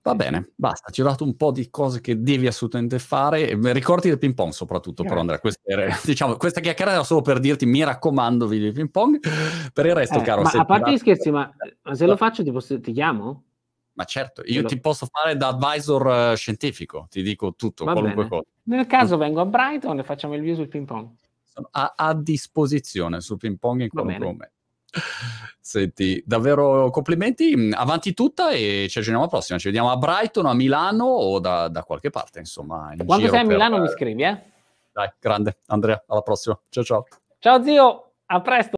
Va bene, basta, ci ho dato un po' di cose che devi assolutamente fare. Ricordi del ping pong soprattutto, però Andrea, questa, era, diciamo, questa chiacchierata era solo per dirti mi raccomando video di ping pong. Per il resto, eh, caro... Ma a parte gli scherzi, ma, ma, se lo faccio ti, posso, ti chiamo? Ma certo, io lo... ti posso fare da advisor uh, scientifico, ti dico tutto, Va qualunque bene. cosa. Nel caso vengo a Brighton e facciamo il video sul ping pong. Sono a, a disposizione sul ping pong in qualunque momento. Senti, davvero complimenti, mm, avanti tutta e ci aggiorniamo alla prossima. Ci vediamo a Brighton, a Milano o da, da qualche parte, insomma. In Quando sei a Milano per... mi scrivi, eh? Dai, grande. Andrea, alla prossima. Ciao ciao. Ciao zio, a presto.